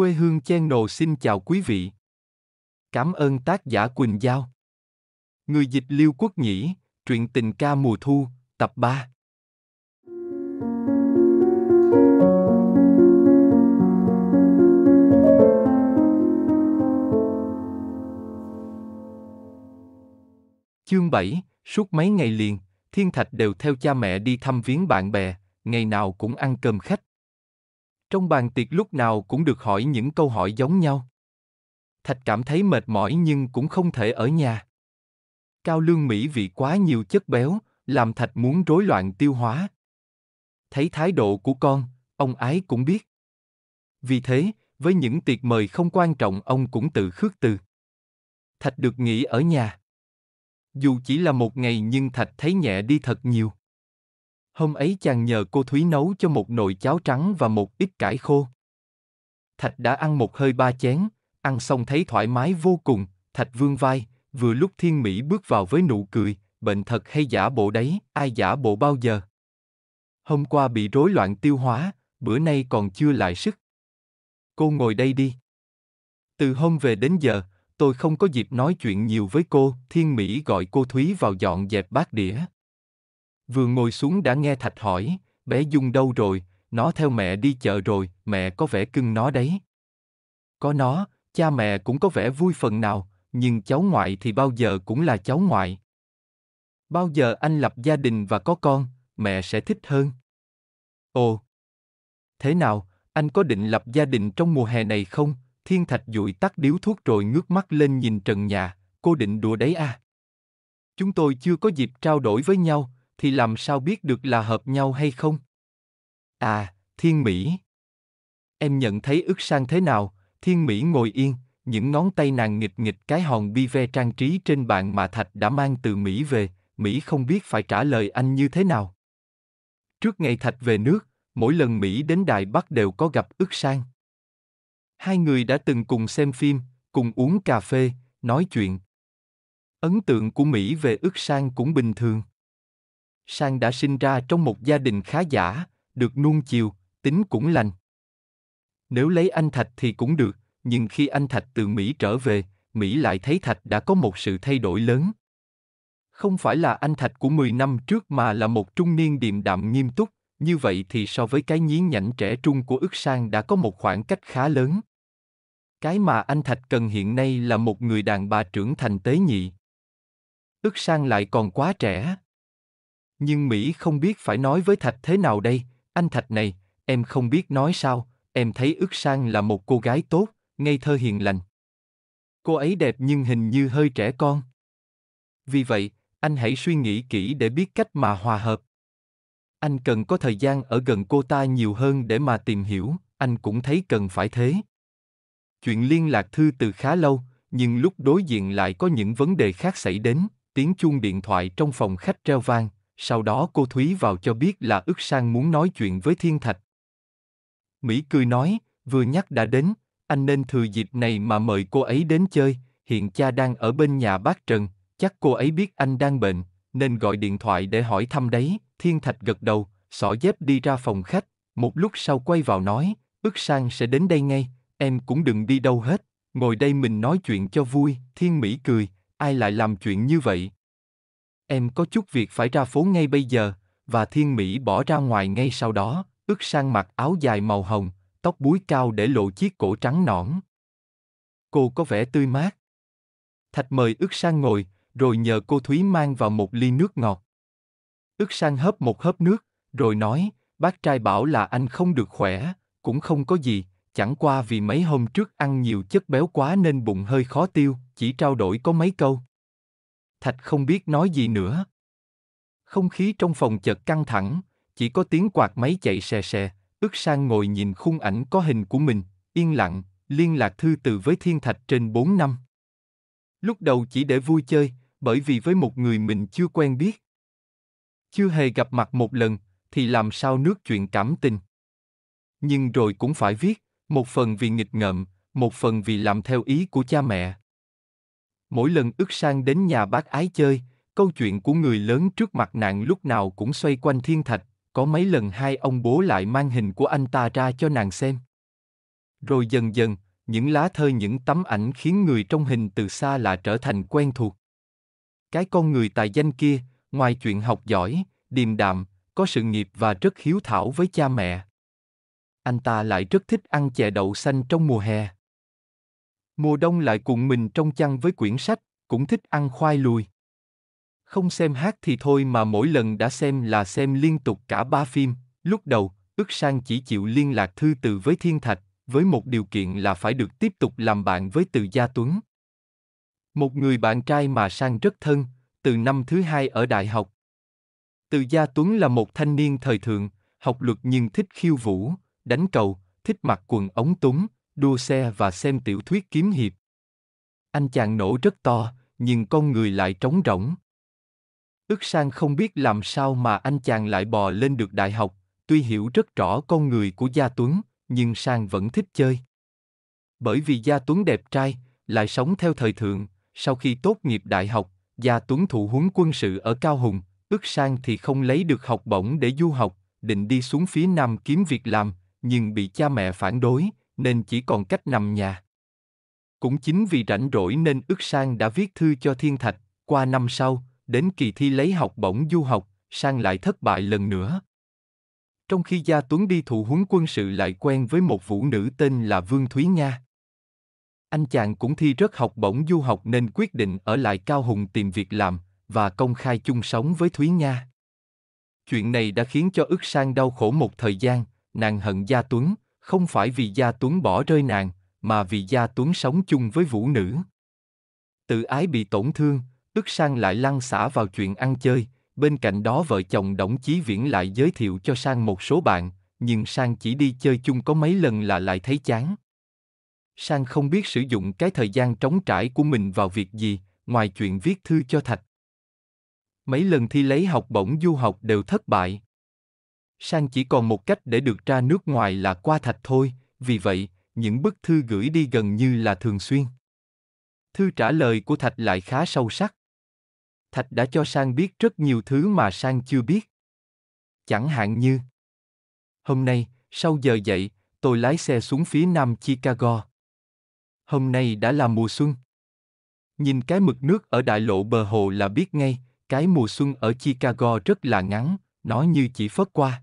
Quê hương Channel xin chào quý vị. Cảm ơn tác giả Quỳnh Giao. Người dịch Liêu Quốc Nhĩ, truyện tình ca mùa thu, tập 3. Chương 7, suốt mấy ngày liền, Thiên Thạch đều theo cha mẹ đi thăm viếng bạn bè, ngày nào cũng ăn cơm khách. Trong bàn tiệc lúc nào cũng được hỏi những câu hỏi giống nhau. Thạch cảm thấy mệt mỏi nhưng cũng không thể ở nhà. Cao lương Mỹ vị quá nhiều chất béo, làm Thạch muốn rối loạn tiêu hóa. Thấy thái độ của con, ông ái cũng biết. Vì thế, với những tiệc mời không quan trọng ông cũng tự khước từ. Thạch được nghỉ ở nhà. Dù chỉ là một ngày nhưng Thạch thấy nhẹ đi thật nhiều. Hôm ấy chàng nhờ cô Thúy nấu cho một nồi cháo trắng và một ít cải khô. Thạch đã ăn một hơi ba chén, ăn xong thấy thoải mái vô cùng, Thạch vương vai, vừa lúc Thiên Mỹ bước vào với nụ cười, bệnh thật hay giả bộ đấy, ai giả bộ bao giờ. Hôm qua bị rối loạn tiêu hóa, bữa nay còn chưa lại sức. Cô ngồi đây đi. Từ hôm về đến giờ, tôi không có dịp nói chuyện nhiều với cô, Thiên Mỹ gọi cô Thúy vào dọn dẹp bát đĩa. Vừa ngồi xuống đã nghe Thạch hỏi, bé Dung đâu rồi, nó theo mẹ đi chợ rồi, mẹ có vẻ cưng nó đấy. Có nó, cha mẹ cũng có vẻ vui phần nào, nhưng cháu ngoại thì bao giờ cũng là cháu ngoại. Bao giờ anh lập gia đình và có con, mẹ sẽ thích hơn. Ồ. Thế nào, anh có định lập gia đình trong mùa hè này không? Thiên Thạch dụi tắt điếu thuốc rồi ngước mắt lên nhìn trần nhà, cô định đùa đấy à? Chúng tôi chưa có dịp trao đổi với nhau, thì làm sao biết được là hợp nhau hay không? À, Thiên Mỹ. Em nhận thấy ức sang thế nào, Thiên Mỹ ngồi yên, những ngón tay nàng nghịch nghịch cái hòn bi ve trang trí trên bàn mà Thạch đã mang từ Mỹ về, Mỹ không biết phải trả lời anh như thế nào. Trước ngày Thạch về nước, mỗi lần Mỹ đến Đài Bắc đều có gặp ức sang. Hai người đã từng cùng xem phim, cùng uống cà phê, nói chuyện. Ấn tượng của Mỹ về ức sang cũng bình thường. Sang đã sinh ra trong một gia đình khá giả, được nuông chiều, tính cũng lành. Nếu lấy anh Thạch thì cũng được, nhưng khi anh Thạch từ Mỹ trở về, Mỹ lại thấy Thạch đã có một sự thay đổi lớn. Không phải là anh Thạch của 10 năm trước mà là một trung niên điềm đạm nghiêm túc, như vậy thì so với cái nhí nhảnh trẻ trung của ức sang đã có một khoảng cách khá lớn. Cái mà anh Thạch cần hiện nay là một người đàn bà trưởng thành tế nhị. Ức sang lại còn quá trẻ. Nhưng Mỹ không biết phải nói với Thạch thế nào đây, anh Thạch này, em không biết nói sao, em thấy ức sang là một cô gái tốt, ngây thơ hiền lành. Cô ấy đẹp nhưng hình như hơi trẻ con. Vì vậy, anh hãy suy nghĩ kỹ để biết cách mà hòa hợp. Anh cần có thời gian ở gần cô ta nhiều hơn để mà tìm hiểu, anh cũng thấy cần phải thế. Chuyện liên lạc thư từ khá lâu, nhưng lúc đối diện lại có những vấn đề khác xảy đến, tiếng chuông điện thoại trong phòng khách treo vang, sau đó cô Thúy vào cho biết là ức sang muốn nói chuyện với Thiên Thạch. Mỹ cười nói, vừa nhắc đã đến, anh nên thừa dịp này mà mời cô ấy đến chơi, hiện cha đang ở bên nhà bác Trần, chắc cô ấy biết anh đang bệnh, nên gọi điện thoại để hỏi thăm đấy, Thiên Thạch gật đầu, xỏ dép đi ra phòng khách, một lúc sau quay vào nói, ức sang sẽ đến đây ngay, em cũng đừng đi đâu hết, ngồi đây mình nói chuyện cho vui, Thiên Mỹ cười, ai lại làm chuyện như vậy? Em có chút việc phải ra phố ngay bây giờ, và Thiên Mỹ bỏ ra ngoài ngay sau đó, ước sang mặc áo dài màu hồng, tóc búi cao để lộ chiếc cổ trắng nõn. Cô có vẻ tươi mát. Thạch mời ước sang ngồi, rồi nhờ cô Thúy mang vào một ly nước ngọt. Ước sang hớp một hớp nước, rồi nói, bác trai bảo là anh không được khỏe, cũng không có gì, chẳng qua vì mấy hôm trước ăn nhiều chất béo quá nên bụng hơi khó tiêu, chỉ trao đổi có mấy câu. Thạch không biết nói gì nữa. Không khí trong phòng chợt căng thẳng, chỉ có tiếng quạt máy chạy xè xè, ước sang ngồi nhìn khung ảnh có hình của mình, yên lặng, liên lạc thư từ với thiên thạch trên 4 năm. Lúc đầu chỉ để vui chơi, bởi vì với một người mình chưa quen biết. Chưa hề gặp mặt một lần, thì làm sao nước chuyện cảm tình. Nhưng rồi cũng phải viết, một phần vì nghịch ngợm, một phần vì làm theo ý của cha mẹ. Mỗi lần ức sang đến nhà bác ái chơi, câu chuyện của người lớn trước mặt nạn lúc nào cũng xoay quanh thiên thạch, có mấy lần hai ông bố lại mang hình của anh ta ra cho nàng xem. Rồi dần dần, những lá thơ những tấm ảnh khiến người trong hình từ xa lạ trở thành quen thuộc. Cái con người tài danh kia, ngoài chuyện học giỏi, điềm đạm, có sự nghiệp và rất hiếu thảo với cha mẹ. Anh ta lại rất thích ăn chè đậu xanh trong mùa hè. Mùa đông lại cuộn mình trong chăn với quyển sách, cũng thích ăn khoai lùi. Không xem hát thì thôi mà mỗi lần đã xem là xem liên tục cả ba phim, lúc đầu, ức sang chỉ chịu liên lạc thư từ với Thiên Thạch, với một điều kiện là phải được tiếp tục làm bạn với Từ Gia Tuấn. Một người bạn trai mà sang rất thân, từ năm thứ hai ở đại học. Từ Gia Tuấn là một thanh niên thời thượng, học luật nhưng thích khiêu vũ, đánh cầu, thích mặc quần ống túng, đua xe và xem tiểu thuyết kiếm hiệp. Anh chàng nổ rất to, nhưng con người lại trống rỗng. Ước sang không biết làm sao mà anh chàng lại bò lên được đại học, tuy hiểu rất rõ con người của Gia Tuấn, nhưng sang vẫn thích chơi. Bởi vì Gia Tuấn đẹp trai, lại sống theo thời thượng, sau khi tốt nghiệp đại học, Gia Tuấn thụ huấn quân sự ở Cao Hùng, ước sang thì không lấy được học bổng để du học, định đi xuống phía Nam kiếm việc làm, nhưng bị cha mẹ phản đối, nên chỉ còn cách nằm nhà. Cũng chính vì rảnh rỗi nên ước sang đã viết thư cho Thiên Thạch, qua năm sau, đến kỳ thi lấy học bổng du học, sang lại thất bại lần nữa. Trong khi Gia Tuấn đi thụ huấn quân sự lại quen với một vũ nữ tên là Vương Thúy Nga. Anh chàng cũng thi rất học bổng du học nên quyết định ở lại Cao Hùng tìm việc làm và công khai chung sống với Thúy Nga. Chuyện này đã khiến cho ức sang đau khổ một thời gian, nàng hận Gia Tuấn, không phải vì Gia Tuấn bỏ rơi nàng, mà vì Gia Tuấn sống chung với vũ nữ. Tự ái bị tổn thương, ức sang lại lăn xả vào chuyện ăn chơi, bên cạnh đó vợ chồng Đổng Chí Viễn lại giới thiệu cho Sang một số bạn, nhưng Sang chỉ đi chơi chung có mấy lần là lại thấy chán. Sang không biết sử dụng cái thời gian trống trải của mình vào việc gì, ngoài chuyện viết thư cho Thạch. Mấy lần thi lấy học bổng du học đều thất bại. Sang chỉ còn một cách để được ra nước ngoài là qua Thạch thôi, vì vậy, những bức thư gửi đi gần như là thường xuyên. Thư trả lời của Thạch lại khá sâu sắc. Thạch đã cho Sang biết rất nhiều thứ mà Sang chưa biết. Chẳng hạn như Hôm nay, sau giờ dậy, tôi lái xe xuống phía nam Chicago. Hôm nay đã là mùa xuân. Nhìn cái mực nước ở đại lộ bờ hồ là biết ngay, cái mùa xuân ở Chicago rất là ngắn, nó như chỉ phớt qua.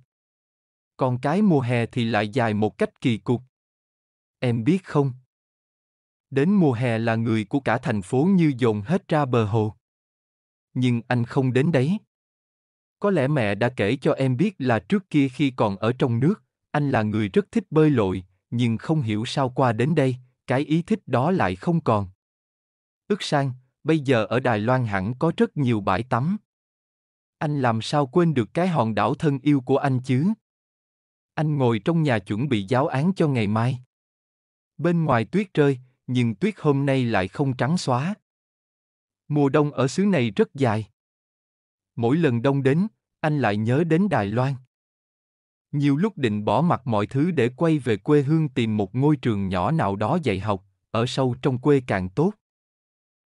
Còn cái mùa hè thì lại dài một cách kỳ cục. Em biết không? Đến mùa hè là người của cả thành phố như dồn hết ra bờ hồ nhưng anh không đến đấy. Có lẽ mẹ đã kể cho em biết là trước kia khi còn ở trong nước, anh là người rất thích bơi lội, nhưng không hiểu sao qua đến đây, cái ý thích đó lại không còn. Ước sang, bây giờ ở Đài Loan hẳn có rất nhiều bãi tắm. Anh làm sao quên được cái hòn đảo thân yêu của anh chứ? Anh ngồi trong nhà chuẩn bị giáo án cho ngày mai. Bên ngoài tuyết rơi, nhưng tuyết hôm nay lại không trắng xóa. Mùa đông ở xứ này rất dài. Mỗi lần đông đến, anh lại nhớ đến Đài Loan. Nhiều lúc định bỏ mặc mọi thứ để quay về quê hương tìm một ngôi trường nhỏ nào đó dạy học, ở sâu trong quê càng tốt.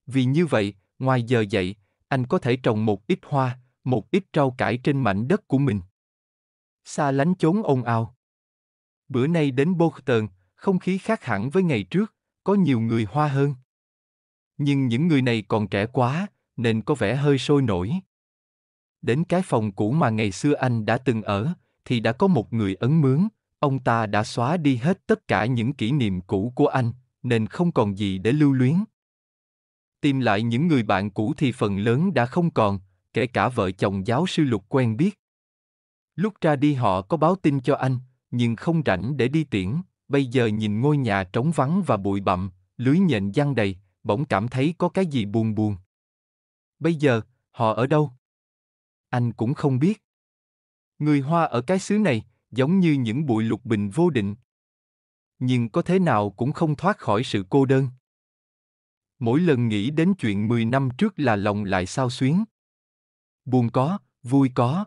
Vì như vậy, ngoài giờ dạy, anh có thể trồng một ít hoa, một ít rau cải trên mảnh đất của mình. Xa lánh chốn ồn ào. Bữa nay đến Boston, không khí khác hẳn với ngày trước, có nhiều người hoa hơn nhưng những người này còn trẻ quá, nên có vẻ hơi sôi nổi. Đến cái phòng cũ mà ngày xưa anh đã từng ở, thì đã có một người ấn mướn, ông ta đã xóa đi hết tất cả những kỷ niệm cũ của anh, nên không còn gì để lưu luyến. Tìm lại những người bạn cũ thì phần lớn đã không còn, kể cả vợ chồng giáo sư Lục quen biết. Lúc ra đi họ có báo tin cho anh, nhưng không rảnh để đi tiễn, bây giờ nhìn ngôi nhà trống vắng và bụi bặm, lưới nhện giăng đầy, bỗng cảm thấy có cái gì buồn buồn. Bây giờ, họ ở đâu? Anh cũng không biết. Người Hoa ở cái xứ này, giống như những bụi lục bình vô định. Nhưng có thế nào cũng không thoát khỏi sự cô đơn. Mỗi lần nghĩ đến chuyện 10 năm trước là lòng lại sao xuyến. Buồn có, vui có.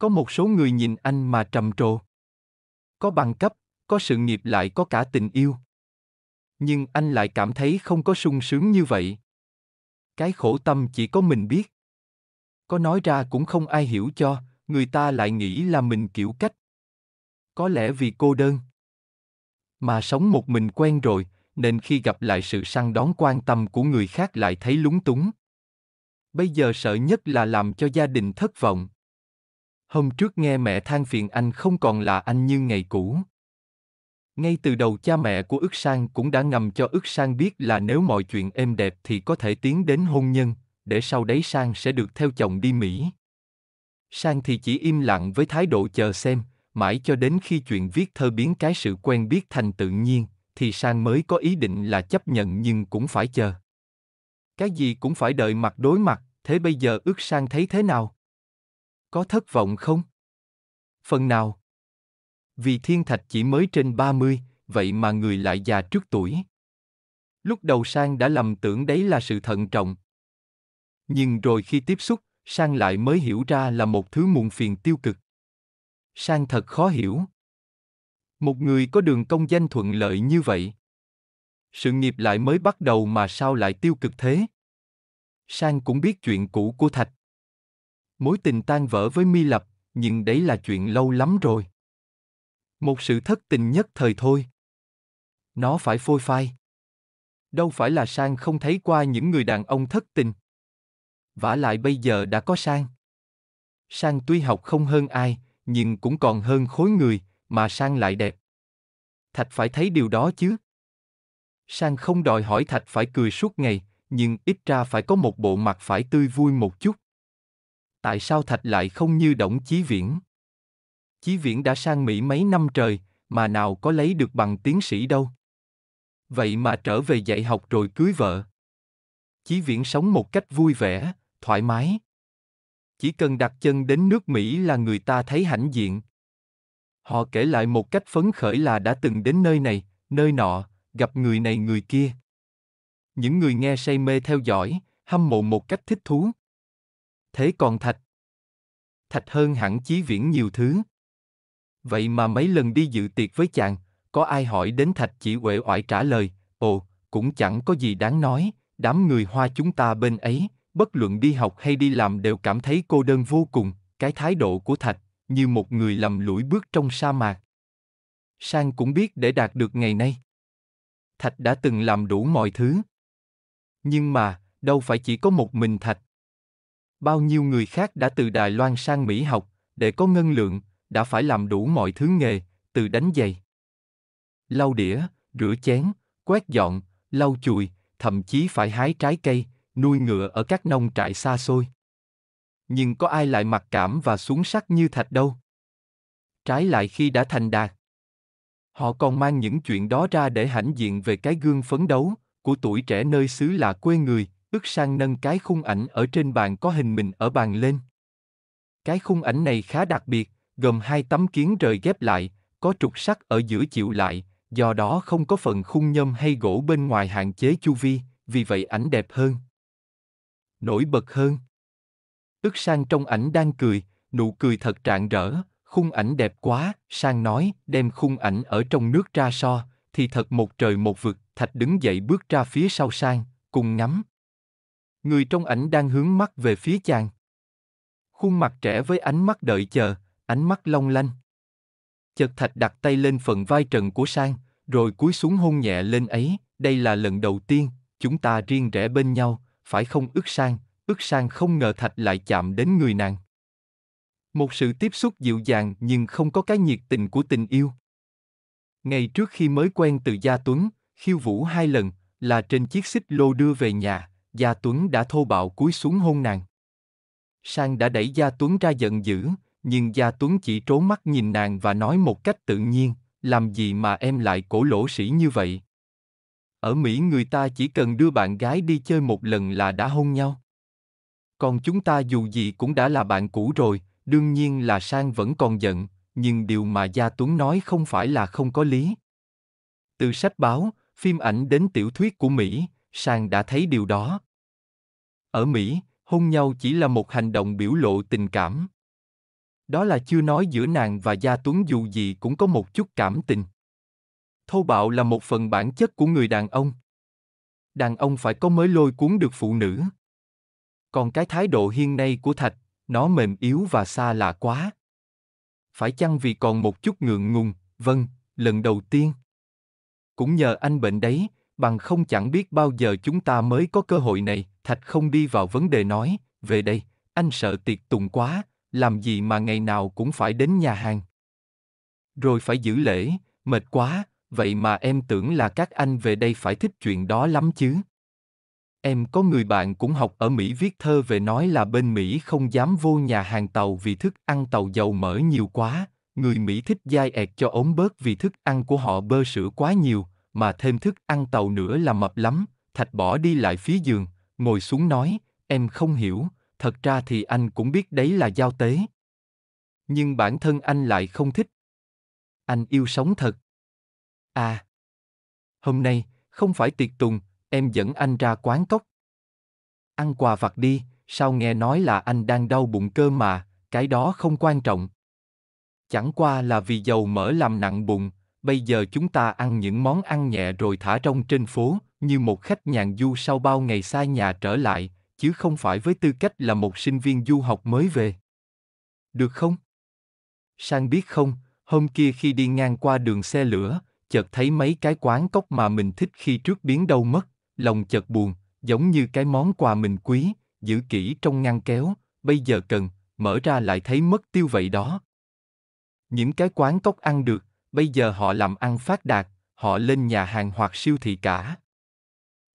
Có một số người nhìn anh mà trầm trồ. Có bằng cấp, có sự nghiệp lại có cả tình yêu nhưng anh lại cảm thấy không có sung sướng như vậy cái khổ tâm chỉ có mình biết có nói ra cũng không ai hiểu cho người ta lại nghĩ là mình kiểu cách có lẽ vì cô đơn Mà sống một mình quen rồi, nên khi gặp lại sự săn đón quan tâm của người khác lại thấy lúng túng. Bây giờ sợ nhất là làm cho gia đình thất vọng. Hôm trước nghe mẹ than phiền anh không còn là anh như ngày cũ. Ngay từ đầu cha mẹ của ước sang cũng đã ngầm cho ước sang biết là nếu mọi chuyện êm đẹp thì có thể tiến đến hôn nhân, để sau đấy sang sẽ được theo chồng đi Mỹ. Sang thì chỉ im lặng với thái độ chờ xem, mãi cho đến khi chuyện viết thơ biến cái sự quen biết thành tự nhiên, thì Sang mới có ý định là chấp nhận nhưng cũng phải chờ. Cái gì cũng phải đợi mặt đối mặt, thế bây giờ ước Sang thấy thế nào? Có thất vọng không? Phần nào? Vì Thiên Thạch chỉ mới trên 30, vậy mà người lại già trước tuổi. Lúc đầu Sang đã lầm tưởng đấy là sự thận trọng. Nhưng rồi khi tiếp xúc, Sang lại mới hiểu ra là một thứ muộn phiền tiêu cực. Sang thật khó hiểu. Một người có đường công danh thuận lợi như vậy. Sự nghiệp lại mới bắt đầu mà sao lại tiêu cực thế? Sang cũng biết chuyện cũ của Thạch. Mối tình tan vỡ với Mi Lập, nhưng đấy là chuyện lâu lắm rồi. Một sự thất tình nhất thời thôi. Nó phải phôi phai. Đâu phải là Sang không thấy qua những người đàn ông thất tình. vả lại bây giờ đã có Sang. Sang tuy học không hơn ai, nhưng cũng còn hơn khối người, mà Sang lại đẹp. Thạch phải thấy điều đó chứ. Sang không đòi hỏi Thạch phải cười suốt ngày, nhưng ít ra phải có một bộ mặt phải tươi vui một chút. Tại sao Thạch lại không như Đổng Chí Viễn? Chí Viễn đã sang Mỹ mấy năm trời, mà nào có lấy được bằng tiến sĩ đâu. Vậy mà trở về dạy học rồi cưới vợ. Chí Viễn sống một cách vui vẻ, thoải mái. Chỉ cần đặt chân đến nước Mỹ là người ta thấy hãnh diện. Họ kể lại một cách phấn khởi là đã từng đến nơi này, nơi nọ, gặp người này người kia. Những người nghe say mê theo dõi, hâm mộ một cách thích thú. Thế còn Thạch? Thạch hơn hẳn chí viễn nhiều thứ. Vậy mà mấy lần đi dự tiệc với chàng, có ai hỏi đến Thạch chỉ uể oải trả lời, ồ, cũng chẳng có gì đáng nói, đám người hoa chúng ta bên ấy, bất luận đi học hay đi làm đều cảm thấy cô đơn vô cùng, cái thái độ của Thạch, như một người lầm lũi bước trong sa mạc. Sang cũng biết để đạt được ngày nay. Thạch đã từng làm đủ mọi thứ. Nhưng mà, đâu phải chỉ có một mình Thạch. Bao nhiêu người khác đã từ Đài Loan sang Mỹ học, để có ngân lượng, đã phải làm đủ mọi thứ nghề, từ đánh giày, lau đĩa, rửa chén, quét dọn, lau chùi, thậm chí phải hái trái cây, nuôi ngựa ở các nông trại xa xôi. Nhưng có ai lại mặc cảm và xuống sắc như thạch đâu. Trái lại khi đã thành đạt, họ còn mang những chuyện đó ra để hãnh diện về cái gương phấn đấu của tuổi trẻ nơi xứ là quê người, ước sang nâng cái khung ảnh ở trên bàn có hình mình ở bàn lên. Cái khung ảnh này khá đặc biệt, gồm hai tấm kiến rời ghép lại, có trục sắt ở giữa chịu lại, do đó không có phần khung nhôm hay gỗ bên ngoài hạn chế chu vi, vì vậy ảnh đẹp hơn. Nổi bật hơn. Ước sang trong ảnh đang cười, nụ cười thật trạng rỡ, khung ảnh đẹp quá, sang nói, đem khung ảnh ở trong nước ra so, thì thật một trời một vực, thạch đứng dậy bước ra phía sau sang, cùng ngắm. Người trong ảnh đang hướng mắt về phía chàng. Khuôn mặt trẻ với ánh mắt đợi chờ, ánh mắt long lanh. Chợt thạch đặt tay lên phần vai trần của sang, rồi cúi xuống hôn nhẹ lên ấy, đây là lần đầu tiên, chúng ta riêng rẽ bên nhau, phải không ước sang, ước sang không ngờ thạch lại chạm đến người nàng. Một sự tiếp xúc dịu dàng nhưng không có cái nhiệt tình của tình yêu. Ngày trước khi mới quen từ Gia Tuấn, khiêu vũ hai lần, là trên chiếc xích lô đưa về nhà, Gia Tuấn đã thô bạo cúi xuống hôn nàng. Sang đã đẩy Gia Tuấn ra giận dữ, nhưng Gia Tuấn chỉ trố mắt nhìn nàng và nói một cách tự nhiên, làm gì mà em lại cổ lỗ sĩ như vậy? Ở Mỹ người ta chỉ cần đưa bạn gái đi chơi một lần là đã hôn nhau. Còn chúng ta dù gì cũng đã là bạn cũ rồi, đương nhiên là Sang vẫn còn giận, nhưng điều mà Gia Tuấn nói không phải là không có lý. Từ sách báo, phim ảnh đến tiểu thuyết của Mỹ, Sang đã thấy điều đó. Ở Mỹ, hôn nhau chỉ là một hành động biểu lộ tình cảm. Đó là chưa nói giữa nàng và Gia Tuấn dù gì cũng có một chút cảm tình. Thô bạo là một phần bản chất của người đàn ông. Đàn ông phải có mới lôi cuốn được phụ nữ. Còn cái thái độ hiên nay của Thạch, nó mềm yếu và xa lạ quá. Phải chăng vì còn một chút ngượng ngùng, vâng, lần đầu tiên. cũng nhờ anh bệnh đấy, bằng không chẳng biết bao giờ chúng ta mới có cơ hội này, Thạch không đi vào vấn đề nói, về đây, anh sợ tiệc tùng quá, làm gì mà ngày nào cũng phải đến nhà hàng. Rồi phải giữ lễ, mệt quá, vậy mà em tưởng là các anh về đây phải thích chuyện đó lắm chứ. Em có người bạn cũng học ở Mỹ viết thơ về nói là bên Mỹ không dám vô nhà hàng tàu vì thức ăn tàu dầu mỡ nhiều quá, người Mỹ thích dai ẹt cho ốm bớt vì thức ăn của họ bơ sữa quá nhiều, mà thêm thức ăn tàu nữa là mập lắm. Thạch bỏ đi lại phía giường, ngồi xuống nói, em không hiểu, thật ra thì anh cũng biết đấy là giao tế. Nhưng bản thân anh lại không thích. Anh yêu sống thật. À. Hôm nay, không phải tiệc tùng, em dẫn anh ra quán cốc. Ăn quà vặt đi, sao nghe nói là anh đang đau bụng cơ mà, cái đó không quan trọng. Chẳng qua là vì dầu mỡ làm nặng bụng, bây giờ chúng ta ăn những món ăn nhẹ rồi thả rong trên phố, như một khách nhàn du sau bao ngày xa nhà trở lại, chứ không phải với tư cách là một sinh viên du học mới về. Được không? Sang biết không, hôm kia khi đi ngang qua đường xe lửa, chợt thấy mấy cái quán cốc mà mình thích khi trước biến đâu mất, lòng chợt buồn, giống như cái món quà mình quý, giữ kỹ trong ngăn kéo, bây giờ cần, mở ra lại thấy mất tiêu vậy đó. Những cái quán cốc ăn được, bây giờ họ làm ăn phát đạt, họ lên nhà hàng hoặc siêu thị cả.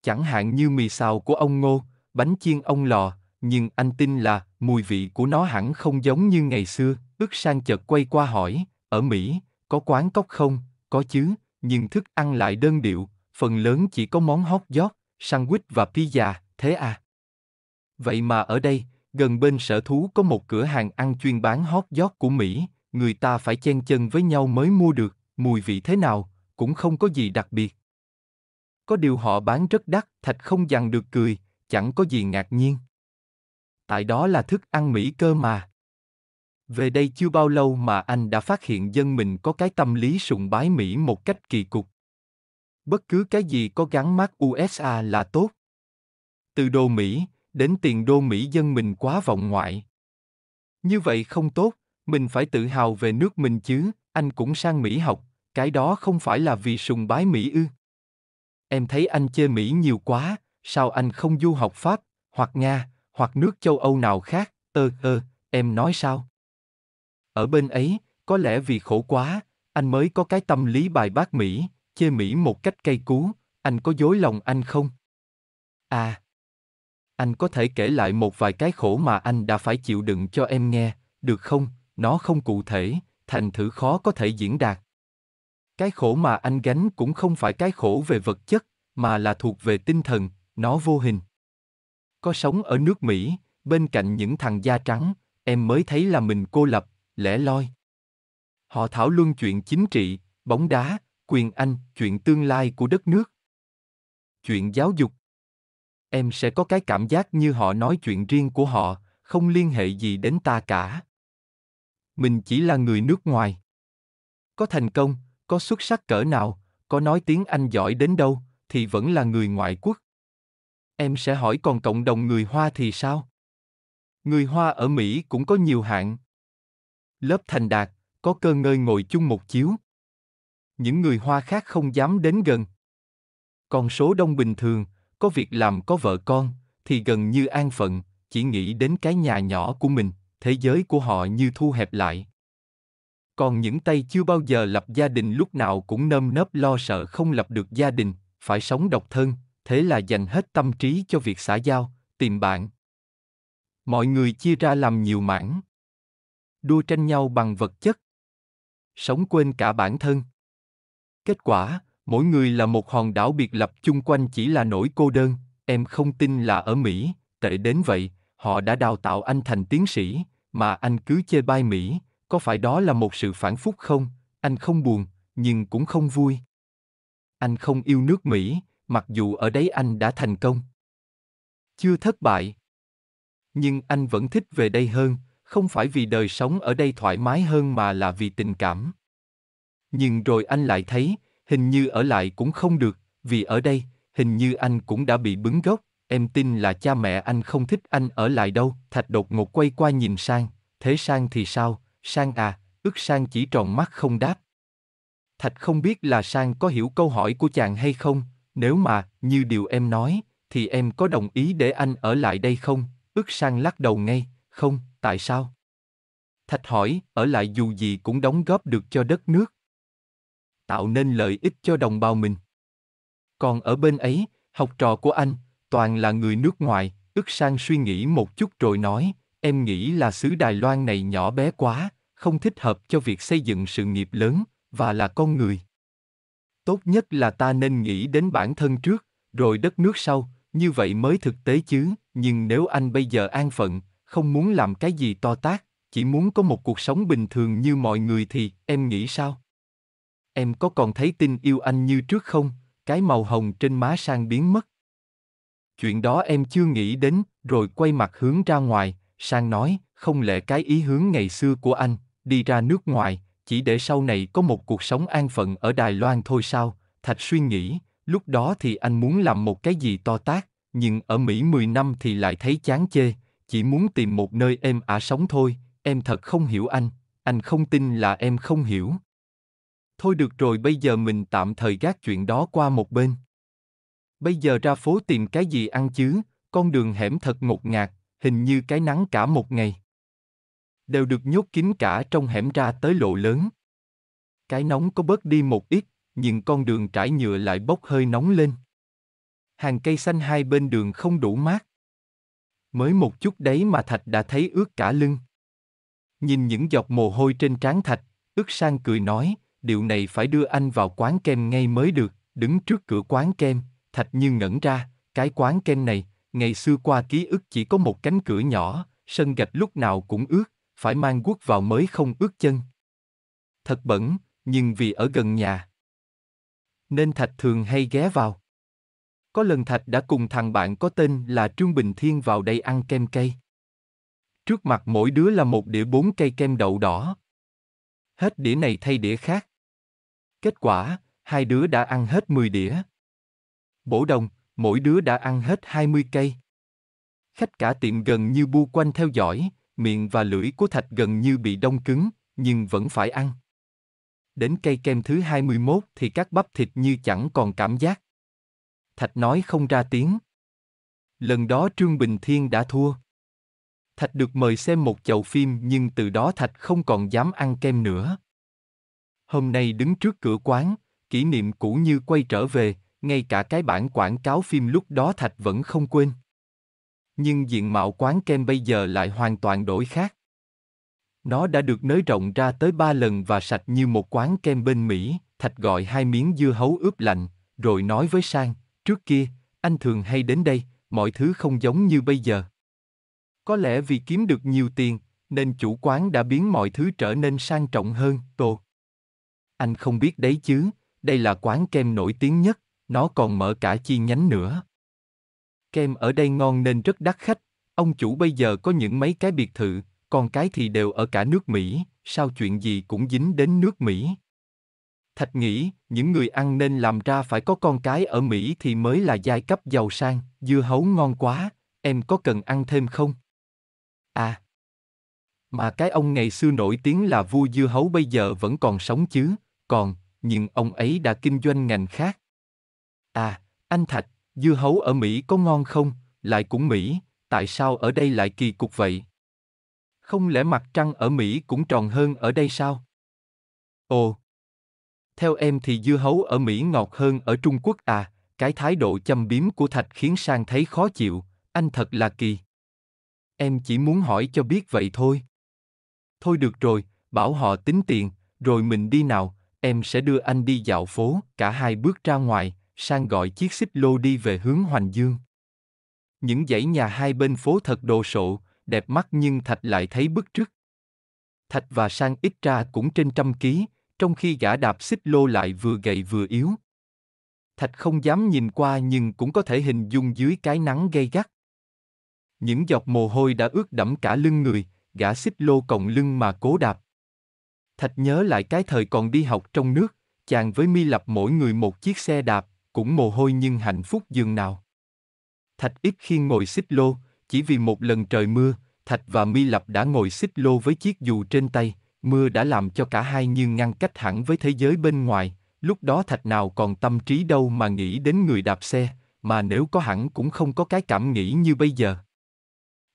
Chẳng hạn như mì xào của ông Ngô, bánh chiên ông lò, nhưng anh tin là mùi vị của nó hẳn không giống như ngày xưa. Ước sang chợt quay qua hỏi, ở Mỹ, có quán cốc không? Có chứ, nhưng thức ăn lại đơn điệu, phần lớn chỉ có món hot dog, sandwich và pizza, thế à? Vậy mà ở đây, gần bên sở thú có một cửa hàng ăn chuyên bán hot dog của Mỹ, người ta phải chen chân với nhau mới mua được, mùi vị thế nào, cũng không có gì đặc biệt. Có điều họ bán rất đắt, thạch không dằn được cười, chẳng có gì ngạc nhiên. Tại đó là thức ăn Mỹ cơ mà. Về đây chưa bao lâu mà anh đã phát hiện dân mình có cái tâm lý sùng bái Mỹ một cách kỳ cục. Bất cứ cái gì có gắn mác USA là tốt. Từ đô Mỹ, đến tiền đô Mỹ dân mình quá vọng ngoại. Như vậy không tốt, mình phải tự hào về nước mình chứ, anh cũng sang Mỹ học, cái đó không phải là vì sùng bái Mỹ ư. Em thấy anh chê Mỹ nhiều quá, sao anh không du học Pháp, hoặc Nga, hoặc nước châu Âu nào khác, ơ ơ, em nói sao? Ở bên ấy, có lẽ vì khổ quá, anh mới có cái tâm lý bài bác Mỹ, chê Mỹ một cách cay cú, anh có dối lòng anh không? À, anh có thể kể lại một vài cái khổ mà anh đã phải chịu đựng cho em nghe, được không? Nó không cụ thể, thành thử khó có thể diễn đạt. Cái khổ mà anh gánh cũng không phải cái khổ về vật chất, mà là thuộc về tinh thần, nó vô hình. Có sống ở nước Mỹ, bên cạnh những thằng da trắng, em mới thấy là mình cô lập, lẻ loi. Họ thảo luận chuyện chính trị, bóng đá, quyền Anh, chuyện tương lai của đất nước. Chuyện giáo dục. Em sẽ có cái cảm giác như họ nói chuyện riêng của họ, không liên hệ gì đến ta cả. Mình chỉ là người nước ngoài. Có thành công, có xuất sắc cỡ nào, có nói tiếng Anh giỏi đến đâu, thì vẫn là người ngoại quốc. Em sẽ hỏi còn cộng đồng người Hoa thì sao? Người Hoa ở Mỹ cũng có nhiều hạng. Lớp thành đạt, có cơ ngơi ngồi chung một chiếu. Những người Hoa khác không dám đến gần. Còn số đông bình thường, có việc làm có vợ con, thì gần như an phận, chỉ nghĩ đến cái nhà nhỏ của mình, thế giới của họ như thu hẹp lại. Còn những tay chưa bao giờ lập gia đình lúc nào cũng nơm nớp lo sợ không lập được gia đình, phải sống độc thân, thế là dành hết tâm trí cho việc xã giao, tìm bạn. Mọi người chia ra làm nhiều mảng. Đua tranh nhau bằng vật chất. Sống quên cả bản thân. Kết quả, mỗi người là một hòn đảo biệt lập chung quanh chỉ là nỗi cô đơn, em không tin là ở Mỹ, tệ đến vậy, họ đã đào tạo anh thành tiến sĩ, mà anh cứ chê bai Mỹ, có phải đó là một sự phản phúc không? Anh không buồn, nhưng cũng không vui. Anh không yêu nước Mỹ, mặc dù ở đấy anh đã thành công. Chưa thất bại. Nhưng anh vẫn thích về đây hơn, không phải vì đời sống ở đây thoải mái hơn mà là vì tình cảm. Nhưng rồi anh lại thấy, hình như ở lại cũng không được, vì ở đây, hình như anh cũng đã bị bứng gốc, em tin là cha mẹ anh không thích anh ở lại đâu. Thạch đột ngột quay qua nhìn sang, thế sang thì sao, sang à, ức sang chỉ tròn mắt không đáp. Thạch không biết là Sang có hiểu câu hỏi của chàng hay không, nếu mà, như điều em nói, thì em có đồng ý để anh ở lại đây không? Ước Sang lắc đầu ngay, không, tại sao? Thạch hỏi, ở lại dù gì cũng đóng góp được cho đất nước. Tạo nên lợi ích cho đồng bào mình. Còn ở bên ấy, học trò của anh, toàn là người nước ngoài, ức sang suy nghĩ một chút rồi nói, em nghĩ là xứ Đài Loan này nhỏ bé quá, không thích hợp cho việc xây dựng sự nghiệp lớn, và là con người. Tốt nhất là ta nên nghĩ đến bản thân trước, rồi đất nước sau, như vậy mới thực tế chứ, nhưng nếu anh bây giờ an phận, không muốn làm cái gì to tác, chỉ muốn có một cuộc sống bình thường như mọi người thì, em nghĩ sao? Em có còn thấy tin yêu anh như trước không? Cái màu hồng trên má sang biến mất. Chuyện đó em chưa nghĩ đến, rồi quay mặt hướng ra ngoài, sang nói, không lẽ cái ý hướng ngày xưa của anh, đi ra nước ngoài, chỉ để sau này có một cuộc sống an phận ở Đài Loan thôi sao? Thạch suy nghĩ, lúc đó thì anh muốn làm một cái gì to tác, nhưng ở Mỹ 10 năm thì lại thấy chán chê, chỉ muốn tìm một nơi êm ả sống thôi, em thật không hiểu anh, anh không tin là em không hiểu. Thôi được rồi bây giờ mình tạm thời gác chuyện đó qua một bên. Bây giờ ra phố tìm cái gì ăn chứ, con đường hẻm thật ngột ngạt, hình như cái nắng cả một ngày. Đều được nhốt kín cả trong hẻm ra tới lộ lớn. Cái nóng có bớt đi một ít, nhưng con đường trải nhựa lại bốc hơi nóng lên. Hàng cây xanh hai bên đường không đủ mát. Mới một chút đấy mà Thạch đã thấy ướt cả lưng. Nhìn những giọt mồ hôi trên trán Thạch, ước sang cười nói, điều này phải đưa anh vào quán kem ngay mới được, đứng trước cửa quán kem, Thạch Như ngẩn ra, cái quán kem này, ngày xưa qua ký ức chỉ có một cánh cửa nhỏ, sân gạch lúc nào cũng ướt, phải mang guốc vào mới không ướt chân. Thật bẩn, nhưng vì ở gần nhà. Nên Thạch thường hay ghé vào. Có lần Thạch đã cùng thằng bạn có tên là Trương Bình Thiên vào đây ăn kem cây. Trước mặt mỗi đứa là một đĩa bốn cây kem đậu đỏ. Hết đĩa này thay đĩa khác. Kết quả, hai đứa đã ăn hết 10 đĩa. Bổ đồng, mỗi đứa đã ăn hết 20 cây. Khách cả tiệm gần như bu quanh theo dõi, miệng và lưỡi của Thạch gần như bị đông cứng, nhưng vẫn phải ăn. Đến cây kem thứ 21 thì các bắp thịt như chẳng còn cảm giác. Thạch nói không ra tiếng. Lần đó Trương Bình Thiên đã thua. Thạch được mời xem một chậu phim nhưng từ đó Thạch không còn dám ăn kem nữa. Hôm nay đứng trước cửa quán, kỷ niệm cũ như quay trở về, ngay cả cái bản quảng cáo phim lúc đó Thạch vẫn không quên. Nhưng diện mạo quán kem bây giờ lại hoàn toàn đổi khác. Nó đã được nới rộng ra tới ba lần và sạch như một quán kem bên Mỹ, Thạch gọi hai miếng dưa hấu ướp lạnh, rồi nói với Sang, trước kia, anh thường hay đến đây, mọi thứ không giống như bây giờ. Có lẽ vì kiếm được nhiều tiền, nên chủ quán đã biến mọi thứ trở nên sang trọng hơn, Tô. Anh không biết đấy chứ, đây là quán kem nổi tiếng nhất, nó còn mở cả chi nhánh nữa. Kem ở đây ngon nên rất đắt khách, ông chủ bây giờ có những mấy cái biệt thự, còn cái thì đều ở cả nước Mỹ, sao chuyện gì cũng dính đến nước Mỹ. Thạch nghĩ, những người ăn nên làm ra phải có con cái ở Mỹ thì mới là giai cấp giàu sang, dưa hấu ngon quá, em có cần ăn thêm không? À. Mà cái ông ngày xưa nổi tiếng là vua dưa hấu bây giờ vẫn còn sống chứ, còn, nhưng ông ấy đã kinh doanh ngành khác. À, anh Thạch, dưa hấu ở Mỹ có ngon không? Lại cũng Mỹ, tại sao ở đây lại kỳ cục vậy? Không lẽ mặt trăng ở Mỹ cũng tròn hơn ở đây sao? Ồ. Theo em thì dưa hấu ở Mỹ ngọt hơn ở Trung Quốc à, cái thái độ châm biếm của Thạch khiến Sang thấy khó chịu, anh thật là kỳ. Em chỉ muốn hỏi cho biết vậy thôi. Thôi được rồi, bảo họ tính tiền, rồi mình đi nào, em sẽ đưa anh đi dạo phố, cả hai bước ra ngoài, sang gọi chiếc xích lô đi về hướng Hoành Dương. Những dãy nhà hai bên phố thật đồ sộ, đẹp mắt nhưng Thạch lại thấy bức trước. Thạch và Sang ít ra cũng trên trăm ký, trong khi gã đạp xích lô lại vừa gầy vừa yếu. Thạch không dám nhìn qua nhưng cũng có thể hình dung dưới cái nắng gay gắt. Những giọt mồ hôi đã ướt đẫm cả lưng người, gã xích lô còng lưng mà cố đạp. Thạch nhớ lại cái thời còn đi học trong nước, chàng với Mi Lập mỗi người một chiếc xe đạp, cũng mồ hôi nhưng hạnh phúc dường nào. Thạch ít khi ngồi xích lô, chỉ vì một lần trời mưa, Thạch và Mi Lập đã ngồi xích lô với chiếc dù trên tay, mưa đã làm cho cả hai như ngăn cách hẳn với thế giới bên ngoài, lúc đó Thạch nào còn tâm trí đâu mà nghĩ đến người đạp xe, mà nếu có hẳn cũng không có cái cảm nghĩ như bây giờ.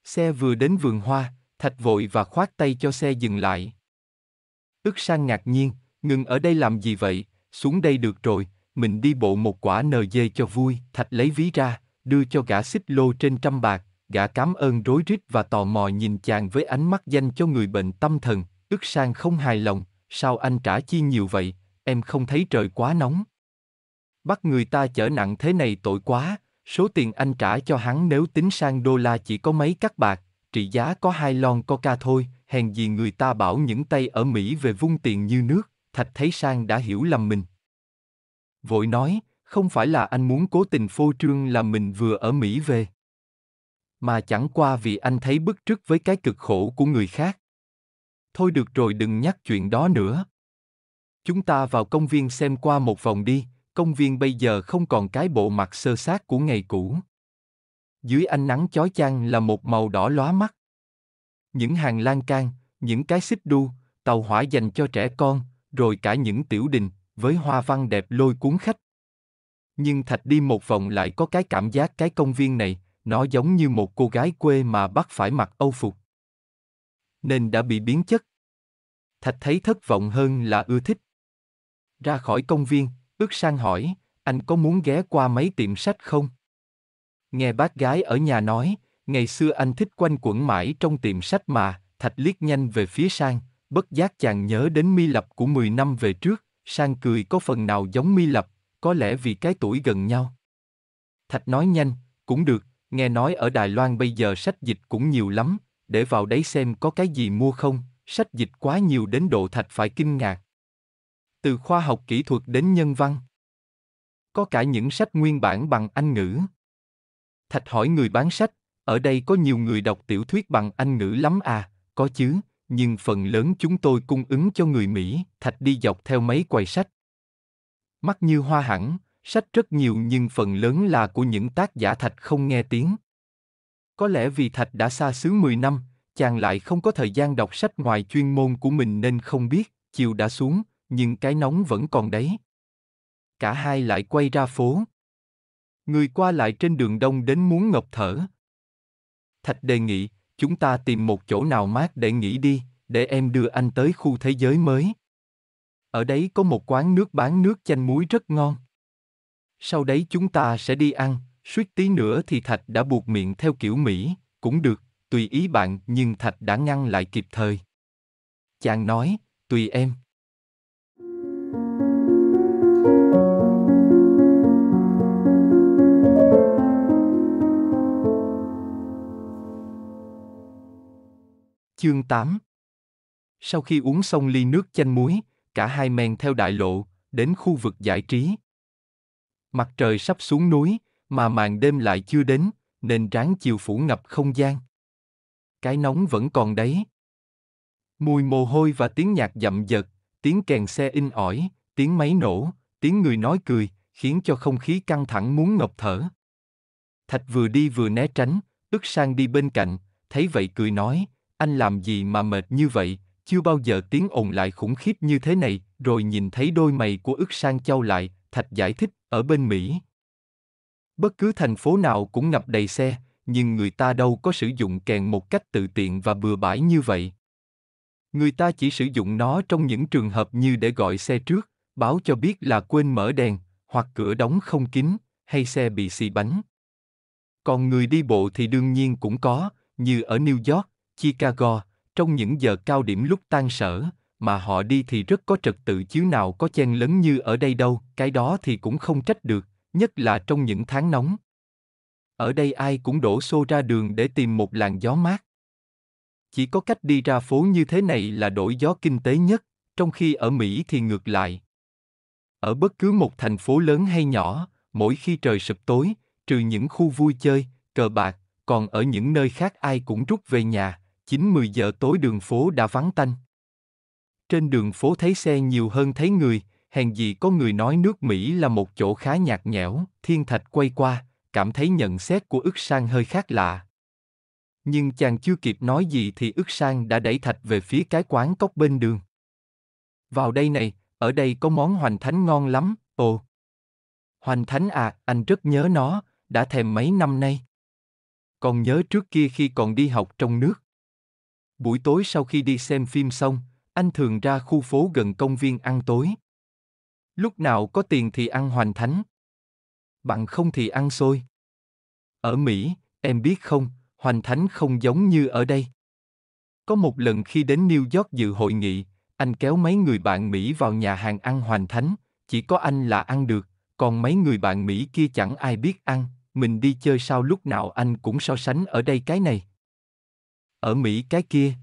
Xe vừa đến vườn hoa, Thạch vội và khoát tay cho xe dừng lại. Ước sang ngạc nhiên, ngừng ở đây làm gì vậy, xuống đây được rồi, mình đi bộ một quả nờ dê cho vui, Thạch lấy ví ra, đưa cho gã xích lô trên trăm bạc, gã cảm ơn rối rít và tò mò nhìn chàng với ánh mắt danh cho người bệnh tâm thần, ức sang không hài lòng, sao anh trả chi nhiều vậy, em không thấy trời quá nóng. Bắt người ta chở nặng thế này tội quá, số tiền anh trả cho hắn nếu tính sang đô la chỉ có mấy cắt bạc, trị giá có hai lon coca thôi, hèn gì người ta bảo những tay ở Mỹ về vung tiền như nước, Thạch thấy sang đã hiểu lầm mình. Vội nói, không phải là anh muốn cố tình phô trương là mình vừa ở Mỹ về. Mà chẳng qua vì anh thấy bức trước với cái cực khổ của người khác. Thôi được rồi đừng nhắc chuyện đó nữa. Chúng ta vào công viên xem qua một vòng đi, công viên bây giờ không còn cái bộ mặt sơ sát của ngày cũ. Dưới ánh nắng chói chang là một màu đỏ lóa mắt. Những hàng lan can, những cái xích đu, tàu hỏa dành cho trẻ con, rồi cả những tiểu đình, với hoa văn đẹp lôi cuốn khách. Nhưng Thạch đi một vòng lại có cái cảm giác cái công viên này, nó giống như một cô gái quê mà bắt phải mặc âu phục. Nên đã bị biến chất. Thạch thấy thất vọng hơn là ưa thích. Ra khỏi công viên, ước sang hỏi, anh có muốn ghé qua mấy tiệm sách không? Nghe bác gái ở nhà nói, ngày xưa anh thích quanh quẩn mãi trong tiệm sách mà, Thạch liếc nhanh về phía sang, bất giác chàng nhớ đến mi lập của 10 năm về trước, sang cười có phần nào giống mi lập, có lẽ vì cái tuổi gần nhau. Thạch nói nhanh, cũng được, nghe nói ở Đài Loan bây giờ sách dịch cũng nhiều lắm, để vào đấy xem có cái gì mua không, sách dịch quá nhiều đến độ Thạch phải kinh ngạc. Từ khoa học kỹ thuật đến nhân văn. Có cả những sách nguyên bản bằng Anh ngữ. Thạch hỏi người bán sách, ở đây có nhiều người đọc tiểu thuyết bằng Anh ngữ lắm à, có chứ, nhưng phần lớn chúng tôi cung ứng cho người Mỹ, Thạch đi dọc theo mấy quầy sách. Mắt như hoa hẳn, sách rất nhiều nhưng phần lớn là của những tác giả Thạch không nghe tiếng. Có lẽ vì Thạch đã xa xứ 10 năm, chàng lại không có thời gian đọc sách ngoài chuyên môn của mình nên không biết, chiều đã xuống, nhưng cái nóng vẫn còn đấy. Cả hai lại quay ra phố. Người qua lại trên đường đông đến muốn ngọc thở. Thạch đề nghị, chúng ta tìm một chỗ nào mát để nghỉ đi, để em đưa anh tới khu thế giới mới. Ở đấy có một quán nước bán nước chanh muối rất ngon. Sau đấy chúng ta sẽ đi ăn, suýt tí nữa thì Thạch đã buộc miệng theo kiểu Mỹ, cũng được, tùy ý bạn nhưng Thạch đã ngăn lại kịp thời. Chàng nói, tùy em. Chương 8 Sau khi uống xong ly nước chanh muối, cả hai men theo đại lộ, đến khu vực giải trí. Mặt trời sắp xuống núi, mà màn đêm lại chưa đến, nên ráng chiều phủ ngập không gian. Cái nóng vẫn còn đấy. Mùi mồ hôi và tiếng nhạc dậm dật, tiếng kèn xe in ỏi, tiếng máy nổ, tiếng người nói cười, khiến cho không khí căng thẳng muốn ngọc thở. Thạch vừa đi vừa né tránh, ức sang đi bên cạnh, thấy vậy cười nói, anh làm gì mà mệt như vậy, chưa bao giờ tiếng ồn lại khủng khiếp như thế này, rồi nhìn thấy đôi mày của ức sang châu lại, Thạch giải thích, ở bên Mỹ. Bất cứ thành phố nào cũng ngập đầy xe, nhưng người ta đâu có sử dụng kèn một cách tự tiện và bừa bãi như vậy. Người ta chỉ sử dụng nó trong những trường hợp như để gọi xe trước, báo cho biết là quên mở đèn, hoặc cửa đóng không kín, hay xe bị xì bánh. Còn người đi bộ thì đương nhiên cũng có, như ở New York, Chicago, trong những giờ cao điểm lúc tan sở, mà họ đi thì rất có trật tự chứ nào có chen lấn như ở đây đâu, cái đó thì cũng không trách được, nhất là trong những tháng nóng. Ở đây ai cũng đổ xô ra đường để tìm một làn gió mát. Chỉ có cách đi ra phố như thế này là đổi gió kinh tế nhất, trong khi ở Mỹ thì ngược lại. Ở bất cứ một thành phố lớn hay nhỏ, mỗi khi trời sụp tối, trừ những khu vui chơi, cờ bạc, còn ở những nơi khác ai cũng rút về nhà, 9-10 giờ tối đường phố đã vắng tanh. Trên đường phố thấy xe nhiều hơn thấy người, hèn gì có người nói nước Mỹ là một chỗ khá nhạt nhẽo, thiên thạch quay qua, cảm thấy nhận xét của ức sang hơi khác lạ. Nhưng chàng chưa kịp nói gì thì ức sang đã đẩy Thạch về phía cái quán cốc bên đường. Vào đây này, ở đây có món hoành thánh ngon lắm, ồ. Hoành thánh à, anh rất nhớ nó, đã thèm mấy năm nay. Còn nhớ trước kia khi còn đi học trong nước. Buổi tối sau khi đi xem phim xong, anh thường ra khu phố gần công viên ăn tối. Lúc nào có tiền thì ăn hoành thánh. Bạn không thì ăn xôi. Ở Mỹ, em biết không, hoành thánh không giống như ở đây. Có một lần khi đến New York dự hội nghị, anh kéo mấy người bạn Mỹ vào nhà hàng ăn hoành thánh, chỉ có anh là ăn được, còn mấy người bạn Mỹ kia chẳng ai biết ăn, mình đi chơi sao lúc nào anh cũng so sánh ở đây cái này. Ở Mỹ cái kia.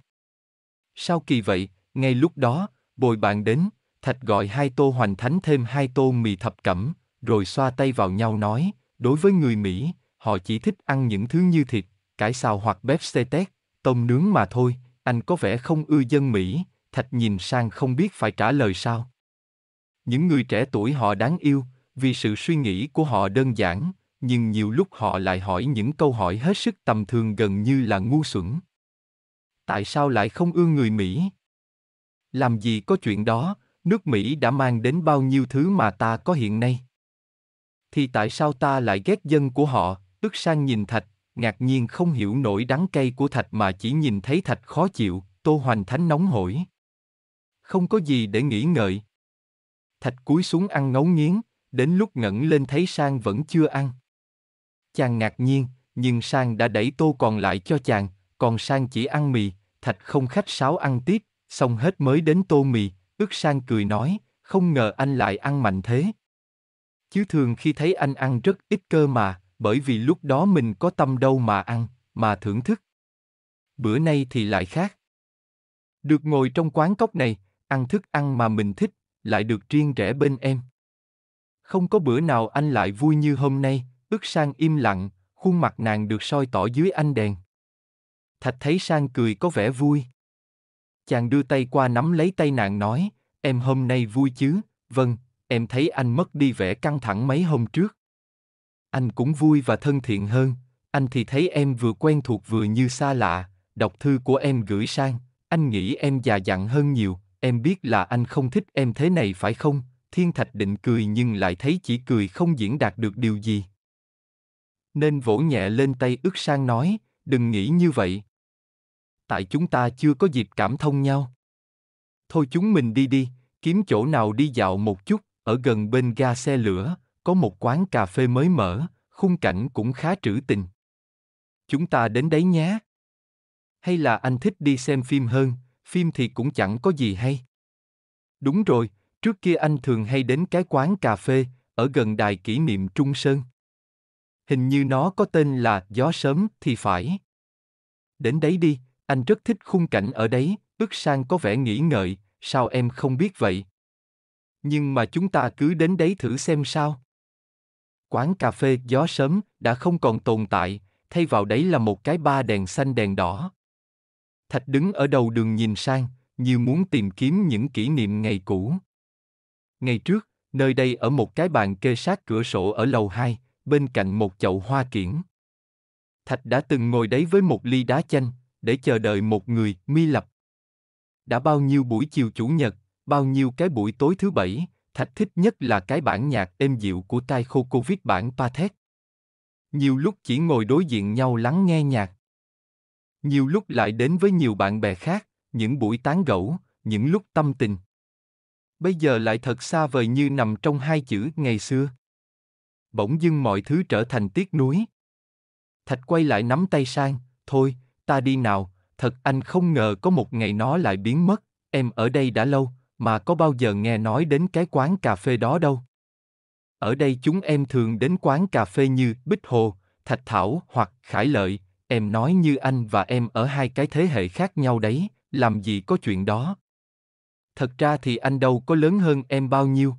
Sao kỳ vậy, ngay lúc đó, bồi bạn đến, Thạch gọi hai tô hoành thánh thêm hai tô mì thập cẩm, rồi xoa tay vào nhau nói, đối với người Mỹ, họ chỉ thích ăn những thứ như thịt, cải xào hoặc bếp xê tét, tôm nướng mà thôi, anh có vẻ không ưa dân Mỹ, Thạch nhìn sang không biết phải trả lời sao. Những người trẻ tuổi họ đáng yêu, vì sự suy nghĩ của họ đơn giản, nhưng nhiều lúc họ lại hỏi những câu hỏi hết sức tầm thường gần như là ngu xuẩn. Tại sao lại không ưa người Mỹ? Làm gì có chuyện đó, nước Mỹ đã mang đến bao nhiêu thứ mà ta có hiện nay. Thì tại sao ta lại ghét dân của họ, ức sang nhìn Thạch, ngạc nhiên không hiểu nổi đắng cay của Thạch mà chỉ nhìn thấy Thạch khó chịu, Tô Hoành Thánh nóng hổi. Không có gì để nghĩ ngợi. Thạch cúi xuống ăn ngấu nghiến, đến lúc ngẩng lên thấy Sang vẫn chưa ăn. Chàng ngạc nhiên, nhưng Sang đã đẩy tô còn lại cho chàng, còn Sang chỉ ăn mì, Thạch không khách sáo ăn tiếp, xong hết mới đến tô mì, ước Sang cười nói, không ngờ anh lại ăn mạnh thế. Chứ thường khi thấy anh ăn rất ít cơ mà, bởi vì lúc đó mình có tâm đâu mà ăn, mà thưởng thức. Bữa nay thì lại khác. Được ngồi trong quán cốc này, ăn thức ăn mà mình thích, lại được riêng rẽ bên em. Không có bữa nào anh lại vui như hôm nay, ước sang im lặng, khuôn mặt nàng được soi tỏ dưới ánh đèn. Thạch thấy sang cười có vẻ vui. Chàng đưa tay qua nắm lấy tay nàng nói, em hôm nay vui chứ, vâng, em thấy anh mất đi vẻ căng thẳng mấy hôm trước. Anh cũng vui và thân thiện hơn, anh thì thấy em vừa quen thuộc vừa như xa lạ, đọc thư của em gửi sang, anh nghĩ em già dặn hơn nhiều, em biết là anh không thích em thế này phải không? Thiên Thạch định cười nhưng lại thấy chỉ cười không diễn đạt được điều gì. Nên vỗ nhẹ lên tay ức sang nói, đừng nghĩ như vậy. Tại chúng ta chưa có dịp cảm thông nhau. Thôi chúng mình đi đi, kiếm chỗ nào đi dạo một chút, ở gần bên ga xe lửa, có một quán cà phê mới mở, khung cảnh cũng khá trữ tình. Chúng ta đến đấy nhé. Hay là anh thích đi xem phim hơn, phim thì cũng chẳng có gì hay. Đúng rồi, trước kia anh thường hay đến cái quán cà phê, ở gần đài kỷ niệm Trung Sơn. Hình như nó có tên là Gió Sớm thì phải. Đến đấy đi, anh rất thích khung cảnh ở đấy, ước sang có vẻ nghĩ ngợi, sao em không biết vậy? Nhưng mà chúng ta cứ đến đấy thử xem sao. Quán cà phê Gió Sớm đã không còn tồn tại, thay vào đấy là một cái ba đèn xanh đèn đỏ. Thạch đứng ở đầu đường nhìn sang, như muốn tìm kiếm những kỷ niệm ngày cũ. Ngày trước, nơi đây ở một cái bàn kê sát cửa sổ ở lầu 2, bên cạnh một chậu hoa kiển. Thạch đã từng ngồi đấy với một ly đá chanh, để chờ đợi một người, mi lập. Đã bao nhiêu buổi chiều chủ nhật, bao nhiêu cái buổi tối thứ bảy, Thạch thích nhất là cái bản nhạc êm dịu của tai khô Covid bản Pathet. Nhiều lúc chỉ ngồi đối diện nhau lắng nghe nhạc. Nhiều lúc lại đến với nhiều bạn bè khác, những buổi tán gẫu, những lúc tâm tình. Bây giờ lại thật xa vời như nằm trong hai chữ ngày xưa. Bỗng dưng mọi thứ trở thành tiếc nuối. Thạch quay lại nắm tay sang, thôi, ta đi nào, thật anh không ngờ có một ngày nó lại biến mất, em ở đây đã lâu, mà có bao giờ nghe nói đến cái quán cà phê đó đâu. Ở đây chúng em thường đến quán cà phê như Bích Hồ, Thạch Thảo hoặc Khải Lợi, em nói như anh và em ở hai cái thế hệ khác nhau đấy, làm gì có chuyện đó. Thật ra thì anh đâu có lớn hơn em bao nhiêu.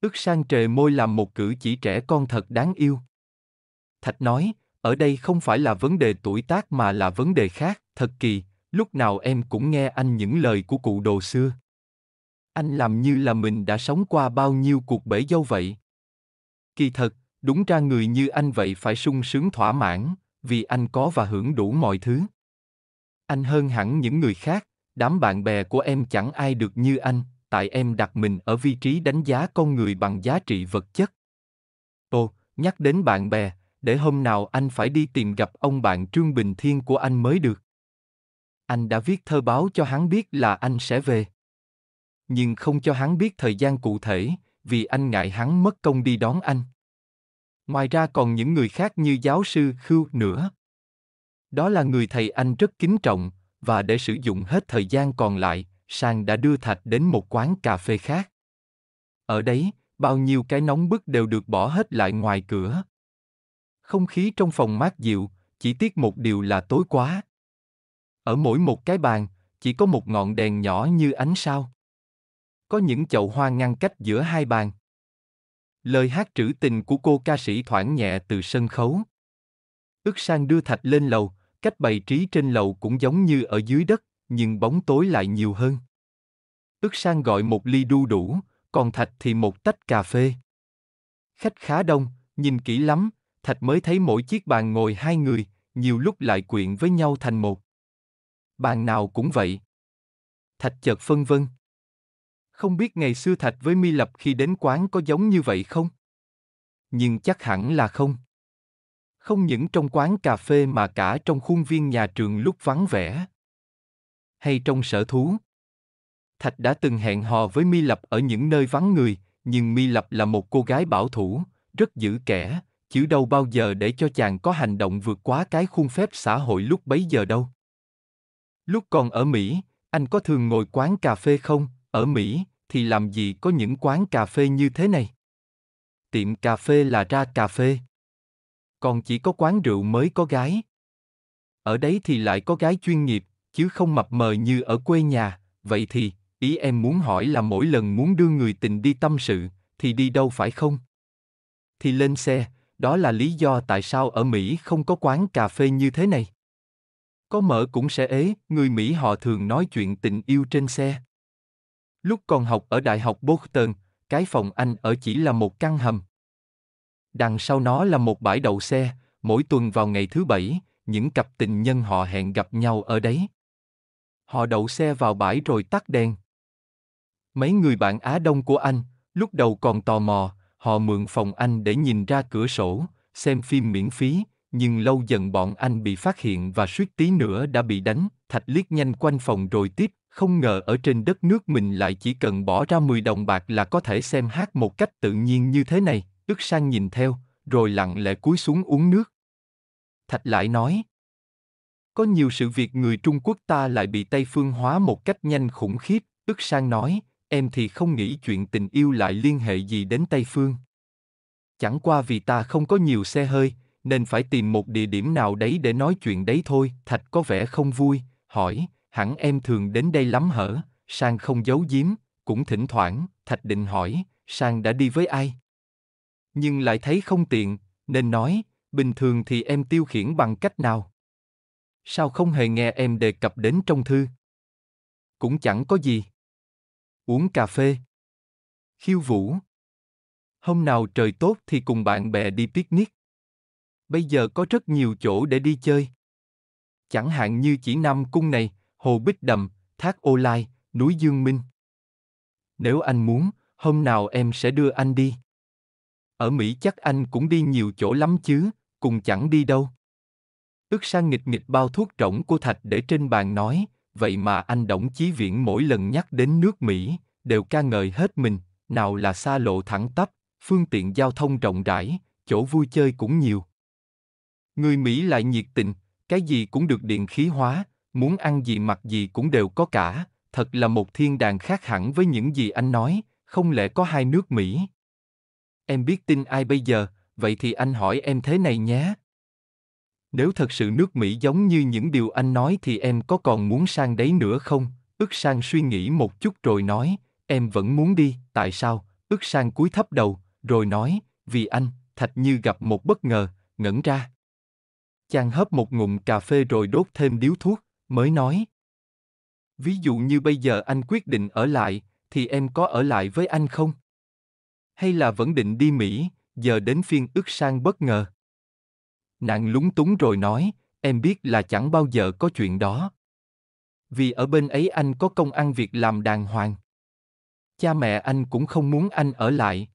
Ước sang trề môi làm một cử chỉ trẻ con thật đáng yêu. Thạch nói, ở đây không phải là vấn đề tuổi tác mà là vấn đề khác, thật kỳ, lúc nào em cũng nghe anh những lời của cụ đồ xưa. Anh làm như là mình đã sống qua bao nhiêu cuộc bể dâu vậy. Kỳ thật, đúng ra người như anh vậy phải sung sướng thỏa mãn, vì anh có và hưởng đủ mọi thứ. Anh hơn hẳn những người khác, đám bạn bè của em chẳng ai được như anh, tại em đặt mình ở vị trí đánh giá con người bằng giá trị vật chất. Ồ, nhắc đến bạn bè, để hôm nào anh phải đi tìm gặp ông bạn Trương Bình Thiên của anh mới được. Anh đã viết thơ báo cho hắn biết là anh sẽ về. Nhưng không cho hắn biết thời gian cụ thể, vì anh ngại hắn mất công đi đón anh. Ngoài ra còn những người khác như giáo sư Khưu nữa. Đó là người thầy anh rất kính trọng, và để sử dụng hết thời gian còn lại, Sang đã đưa Thạch đến một quán cà phê khác. Ở đấy, bao nhiêu cái nóng bức đều được bỏ hết lại ngoài cửa. Không khí trong phòng mát dịu, chỉ tiếc một điều là tối quá. Ở mỗi một cái bàn, chỉ có một ngọn đèn nhỏ như ánh sao. Có những chậu hoa ngăn cách giữa hai bàn. Lời hát trữ tình của cô ca sĩ thoảng nhẹ từ sân khấu. Ước sang đưa Thạch lên lầu, cách bày trí trên lầu cũng giống như ở dưới đất, nhưng bóng tối lại nhiều hơn. Ước sang gọi một ly đu đủ, còn Thạch thì một tách cà phê. Khách khá đông, nhìn kỹ lắm, Thạch mới thấy mỗi chiếc bàn ngồi hai người, nhiều lúc lại quyện với nhau thành một. Bàn nào cũng vậy. Thạch chợt phân vân. Không biết ngày xưa Thạch với Mi Lập khi đến quán có giống như vậy không? Nhưng chắc hẳn là không. Không những trong quán cà phê mà cả trong khuôn viên nhà trường lúc vắng vẻ. Hay trong sở thú. Thạch đã từng hẹn hò với Mi Lập ở những nơi vắng người, nhưng Mi Lập là một cô gái bảo thủ, rất giữ kẻ, chứ đâu bao giờ để cho chàng có hành động vượt quá cái khuôn phép xã hội lúc bấy giờ đâu. Lúc còn ở Mỹ, anh có thường ngồi quán cà phê không? Ở Mỹ, thì làm gì có những quán cà phê như thế này? Tiệm cà phê là ra cà phê. Còn chỉ có quán rượu mới có gái. Ở đấy thì lại có gái chuyên nghiệp, chứ không mập mờ như ở quê nhà, vậy thì, ý em muốn hỏi là mỗi lần muốn đưa người tình đi tâm sự, thì đi đâu phải không? Thì lên xe, đó là lý do tại sao ở Mỹ không có quán cà phê như thế này. Có mở cũng sẽ ế, người Mỹ họ thường nói chuyện tình yêu trên xe. Lúc còn học ở Đại học Boston, cái phòng anh ở chỉ là một căn hầm. Đằng sau nó là một bãi đậu xe, mỗi tuần vào ngày thứ bảy, những cặp tình nhân họ hẹn gặp nhau ở đấy. Họ đậu xe vào bãi rồi tắt đèn. Mấy người bạn Á Đông của anh, lúc đầu còn tò mò, họ mượn phòng anh để nhìn ra cửa sổ, xem phim miễn phí, nhưng lâu dần bọn anh bị phát hiện và suýt tí nữa đã bị đánh, Thạch liếc nhanh quanh phòng rồi tiếp, không ngờ ở trên đất nước mình lại chỉ cần bỏ ra 10 đồng bạc là có thể xem hát một cách tự nhiên như thế này, ức sang nhìn theo, rồi lặng lẽ cúi xuống uống nước. Thạch lại nói, có nhiều sự việc người Trung Quốc ta lại bị Tây phương hóa một cách nhanh khủng khiếp, ức sang nói, em thì không nghĩ chuyện tình yêu lại liên hệ gì đến Tây phương. Chẳng qua vì ta không có nhiều xe hơi, nên phải tìm một địa điểm nào đấy để nói chuyện đấy thôi. Thạch có vẻ không vui, hỏi, hẳn em thường đến đây lắm hở? Sang không giấu giếm, cũng thỉnh thoảng, Thạch định hỏi, Sang đã đi với ai? Nhưng lại thấy không tiện, nên nói, bình thường thì em tiêu khiển bằng cách nào? Sao không hề nghe em đề cập đến trong thư? Cũng chẳng có gì. Uống cà phê. Khiêu vũ. Hôm nào trời tốt thì cùng bạn bè đi picnic. Bây giờ có rất nhiều chỗ để đi chơi. Chẳng hạn như chỉ Nam Cung này, Hồ Bích Đầm, Thác Ô Lai, núi Dương Minh. Nếu anh muốn, hôm nào em sẽ đưa anh đi. Ở Mỹ chắc anh cũng đi nhiều chỗ lắm chứ, cùng chẳng đi đâu. Ước sang nghịch nghịch bao thuốc rỗng của Thạch để trên bàn nói, vậy mà anh Đổng Chí Viễn mỗi lần nhắc đến nước Mỹ, đều ca ngợi hết mình, nào là xa lộ thẳng tắp, phương tiện giao thông rộng rãi, chỗ vui chơi cũng nhiều. Người Mỹ lại nhiệt tình, cái gì cũng được điện khí hóa, muốn ăn gì mặc gì cũng đều có cả, thật là một thiên đàng khác hẳn với những gì anh nói, không lẽ có hai nước Mỹ. Em biết tin ai bây giờ, vậy thì anh hỏi em thế này nhé. Nếu thật sự nước Mỹ giống như những điều anh nói thì em có còn muốn sang đấy nữa không? Ước sang suy nghĩ một chút rồi nói, em vẫn muốn đi, tại sao? Ước sang cúi thấp đầu, rồi nói, vì anh, thạch như gặp một bất ngờ, ngẩn ra. Chàng hớp một ngụm cà phê rồi đốt thêm điếu thuốc, mới nói. Ví dụ như bây giờ anh quyết định ở lại, thì em có ở lại với anh không? Hay là vẫn định đi Mỹ, giờ đến phiên ước sang bất ngờ? Nàng lúng túng rồi nói, em biết là chẳng bao giờ có chuyện đó. Vì ở bên ấy anh có công ăn việc làm đàng hoàng. Cha mẹ anh cũng không muốn anh ở lại.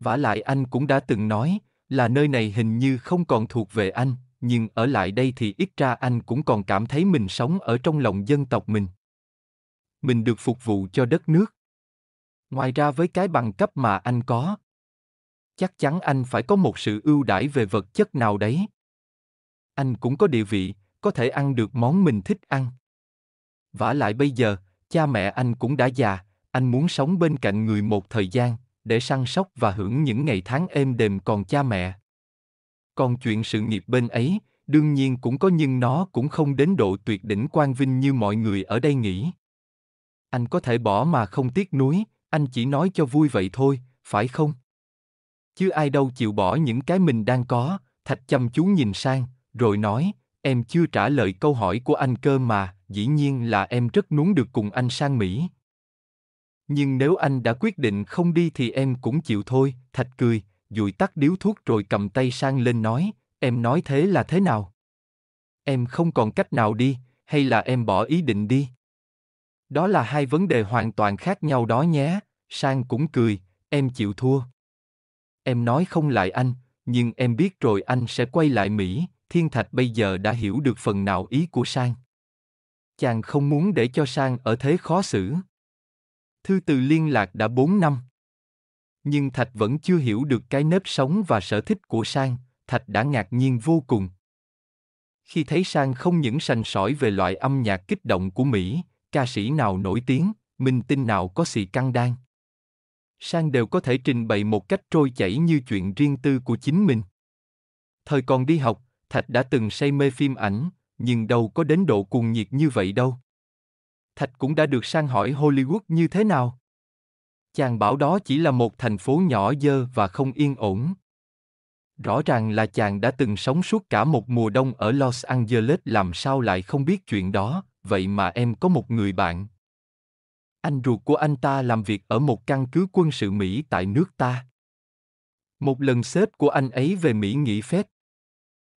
vả lại anh cũng đã từng nói, là nơi này hình như không còn thuộc về anh, nhưng ở lại đây thì ít ra anh cũng còn cảm thấy mình sống ở trong lòng dân tộc mình. Mình được phục vụ cho đất nước. Ngoài ra với cái bằng cấp mà anh có, chắc chắn anh phải có một sự ưu đãi về vật chất nào đấy. Anh cũng có địa vị, có thể ăn được món mình thích ăn. vả lại bây giờ, cha mẹ anh cũng đã già, anh muốn sống bên cạnh người một thời gian, để săn sóc và hưởng những ngày tháng êm đềm còn cha mẹ. Còn chuyện sự nghiệp bên ấy, đương nhiên cũng có nhưng nó cũng không đến độ tuyệt đỉnh quang vinh như mọi người ở đây nghĩ. Anh có thể bỏ mà không tiếc nuối, anh chỉ nói cho vui vậy thôi, phải không? Chứ ai đâu chịu bỏ những cái mình đang có, Thạch chăm chú nhìn sang, rồi nói, em chưa trả lời câu hỏi của anh cơ mà, dĩ nhiên là em rất muốn được cùng anh sang Mỹ. Nhưng nếu anh đã quyết định không đi thì em cũng chịu thôi, Thạch cười, dụi tắt điếu thuốc rồi cầm tay sang lên nói, em nói thế là thế nào? Em không còn cách nào đi, hay là em bỏ ý định đi? Đó là hai vấn đề hoàn toàn khác nhau đó nhé, Sang cũng cười, em chịu thua. Em nói không lại anh, nhưng em biết rồi anh sẽ quay lại Mỹ, Thiên Thạch bây giờ đã hiểu được phần nào ý của Sang. Chàng không muốn để cho Sang ở thế khó xử. Thư từ liên lạc đã 4 năm. Nhưng Thạch vẫn chưa hiểu được cái nếp sống và sở thích của Sang, Thạch đã ngạc nhiên vô cùng. Khi thấy Sang không những sành sỏi về loại âm nhạc kích động của Mỹ, ca sĩ nào nổi tiếng, minh tinh nào có xì căng đan. Sang đều có thể trình bày một cách trôi chảy như chuyện riêng tư của chính mình. Thời còn đi học, Thạch đã từng say mê phim ảnh, nhưng đâu có đến độ cuồng nhiệt như vậy đâu. Thạch cũng đã được sang hỏi Hollywood như thế nào. Chàng bảo đó chỉ là một thành phố nhỏ dơ và không yên ổn. Rõ ràng là chàng đã từng sống suốt cả một mùa đông ở Los Angeles làm sao lại không biết chuyện đó, vậy mà em có một người bạn. Anh ruột của anh ta làm việc ở một căn cứ quân sự Mỹ tại nước ta. Một lần sếp của anh ấy về Mỹ nghỉ phép.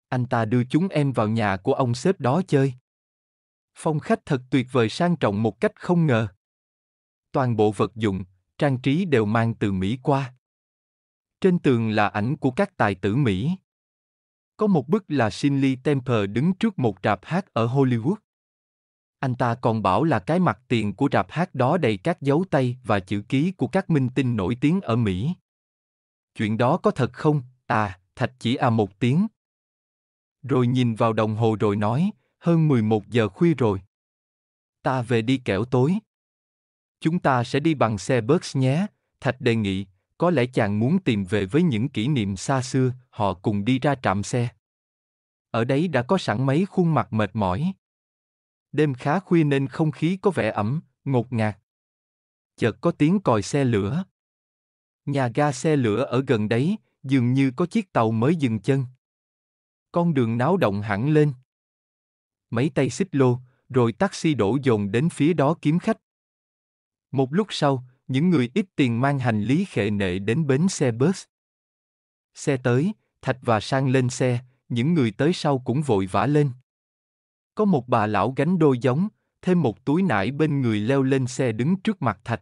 Anh ta đưa chúng em vào nhà của ông sếp đó chơi. Phong khách thật tuyệt vời sang trọng một cách không ngờ. Toàn bộ vật dụng, trang trí đều mang từ Mỹ qua. Trên tường là ảnh của các tài tử Mỹ. Có một bức là Shirley Temple đứng trước một rạp hát ở Hollywood. Anh ta còn bảo là cái mặt tiền của rạp hát đó đầy các dấu tay và chữ ký của các minh tinh nổi tiếng ở Mỹ. Chuyện đó có thật không? À, Thạch chỉ à một tiếng. Rồi nhìn vào đồng hồ rồi nói, hơn 11 giờ khuya rồi. Ta về đi kẻo tối. Chúng ta sẽ đi bằng xe bus nhé, Thạch đề nghị, có lẽ chàng muốn tìm về với những kỷ niệm xa xưa, họ cùng đi ra trạm xe. Ở đấy đã có sẵn mấy khuôn mặt mệt mỏi. Đêm khá khuya nên không khí có vẻ ẩm, ngột ngạt. Chợt có tiếng còi xe lửa. Nhà ga xe lửa ở gần đấy, dường như có chiếc tàu mới dừng chân. Con đường náo động hẳn lên. Mấy tay xích lô, rồi taxi đổ dồn đến phía đó kiếm khách. Một lúc sau, những người ít tiền mang hành lý khệ nệ đến bến xe bus. Xe tới, Thạch và Sang lên xe, những người tới sau cũng vội vã lên. Có một bà lão gánh đôi giống, thêm một túi nải bên người leo lên xe đứng trước mặt Thạch.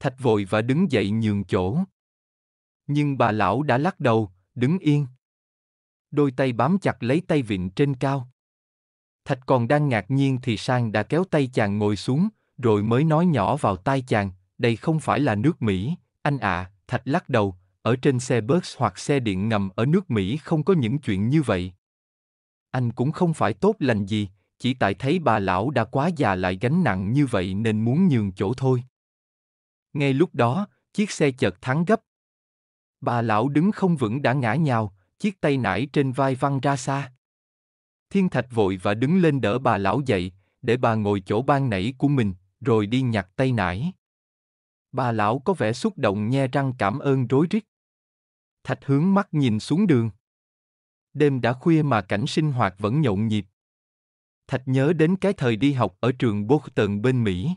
Thạch vội và đứng dậy nhường chỗ. Nhưng bà lão đã lắc đầu, đứng yên. Đôi tay bám chặt lấy tay vịn trên cao. Thạch còn đang ngạc nhiên thì Sang đã kéo tay chàng ngồi xuống, rồi mới nói nhỏ vào tai chàng, đây không phải là nước Mỹ, anh ạ, à, Thạch lắc đầu, ở trên xe bus hoặc xe điện ngầm ở nước Mỹ không có những chuyện như vậy. Anh cũng không phải tốt lành gì, chỉ tại thấy bà lão đã quá già lại gánh nặng như vậy nên muốn nhường chỗ thôi. Ngay lúc đó, chiếc xe chợt thắng gấp. Bà lão đứng không vững đã ngã nhào, chiếc tay nải trên vai văng ra xa. Thiên Thạch vội và đứng lên đỡ bà lão dậy, để bà ngồi chỗ ban nãy của mình, rồi đi nhặt tay nải. Bà lão có vẻ xúc động nhe răng cảm ơn rối rít. Thạch hướng mắt nhìn xuống đường. Đêm đã khuya mà cảnh sinh hoạt vẫn nhộn nhịp. Thạch nhớ đến cái thời đi học ở trường Boston bên Mỹ.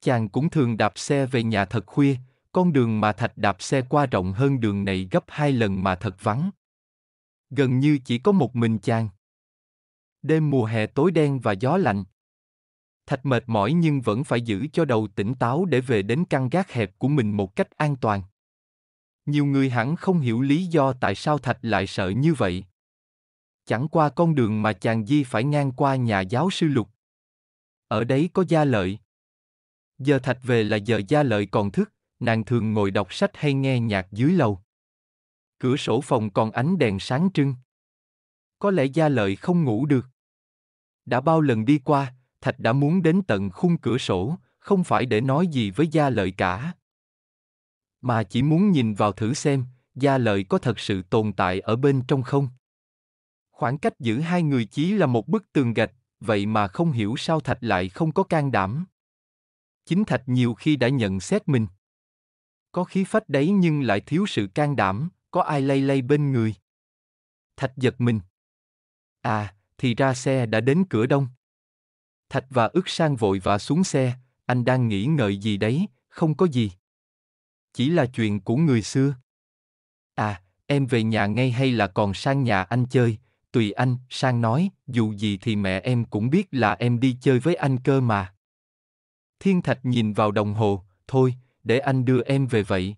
Chàng cũng thường đạp xe về nhà thật khuya, con đường mà Thạch đạp xe qua rộng hơn đường này gấp hai lần mà thật vắng. Gần như chỉ có một mình chàng. Đêm mùa hè tối đen và gió lạnh. Thạch mệt mỏi nhưng vẫn phải giữ cho đầu tỉnh táo để về đến căn gác hẹp của mình một cách an toàn. Nhiều người hẳn không hiểu lý do tại sao Thạch lại sợ như vậy. Chẳng qua con đường mà chàng di phải ngang qua nhà giáo sư Lục. Ở đấy có gia lợi. Giờ Thạch về là giờ gia lợi còn thức, nàng thường ngồi đọc sách hay nghe nhạc dưới lầu. Cửa sổ phòng còn ánh đèn sáng trưng. Có lẽ gia lợi không ngủ được. Đã bao lần đi qua, Thạch đã muốn đến tận khung cửa sổ, không phải để nói gì với gia lợi cả. Mà chỉ muốn nhìn vào thử xem, gia lợi có thật sự tồn tại ở bên trong không. Khoảng cách giữa hai người chỉ là một bức tường gạch, vậy mà không hiểu sao Thạch lại không có can đảm. Chính Thạch nhiều khi đã nhận xét mình. Có khí phách đấy nhưng lại thiếu sự can đảm, có ai lay lay bên người. Thạch giật mình. À, thì ra xe đã đến cửa đông. Thạch và ức sang vội vã xuống xe, anh đang nghĩ ngợi gì đấy, không có gì. Chỉ là chuyện của người xưa. À, em về nhà ngay hay là còn sang nhà anh chơi, tùy anh, sang nói, dù gì thì mẹ em cũng biết là em đi chơi với anh cơ mà. Thiên Thạch nhìn vào đồng hồ, thôi, để anh đưa em về vậy.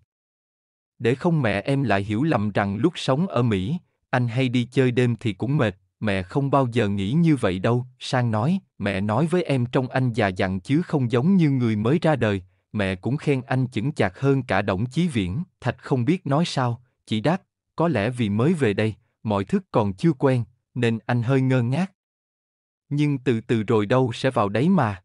Để không mẹ em lại hiểu lầm rằng lúc sống ở Mỹ, anh hay đi chơi đêm thì cũng mệt, mẹ không bao giờ nghĩ như vậy đâu, Sang nói, mẹ nói với em trong anh già dặn chứ không giống như người mới ra đời, mẹ cũng khen anh chững chạc hơn cả Đổng Chí Viễn, Thạch không biết nói sao, chỉ đáp, có lẽ vì mới về đây, mọi thứ còn chưa quen, nên anh hơi ngơ ngác. Nhưng từ từ rồi đâu sẽ vào đấy mà.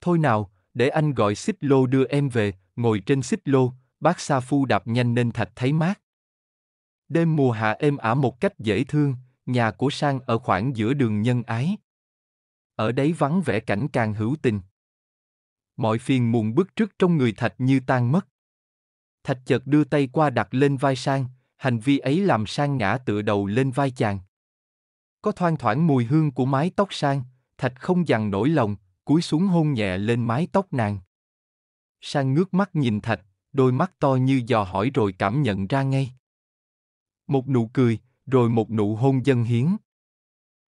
Thôi nào, để anh gọi xích lô đưa em về, ngồi trên xích lô, bác Sa Phu đạp nhanh nên Thạch thấy mát. Đêm mùa hạ êm ả một cách dễ thương, nhà của Sang ở khoảng giữa đường nhân ái. Ở đấy vắng vẻ cảnh càng hữu tình. Mọi phiền muộn bức trước trong người Thạch như tan mất. Thạch chợt đưa tay qua đặt lên vai Sang, hành vi ấy làm Sang ngã tựa đầu lên vai chàng. Có thoang thoảng mùi hương của mái tóc Sang, Thạch không dằn nổi lòng, cúi xuống hôn nhẹ lên mái tóc nàng. Sang ngước mắt nhìn Thạch, đôi mắt to như dò hỏi rồi cảm nhận ra ngay. Một nụ cười, rồi một nụ hôn dân hiến.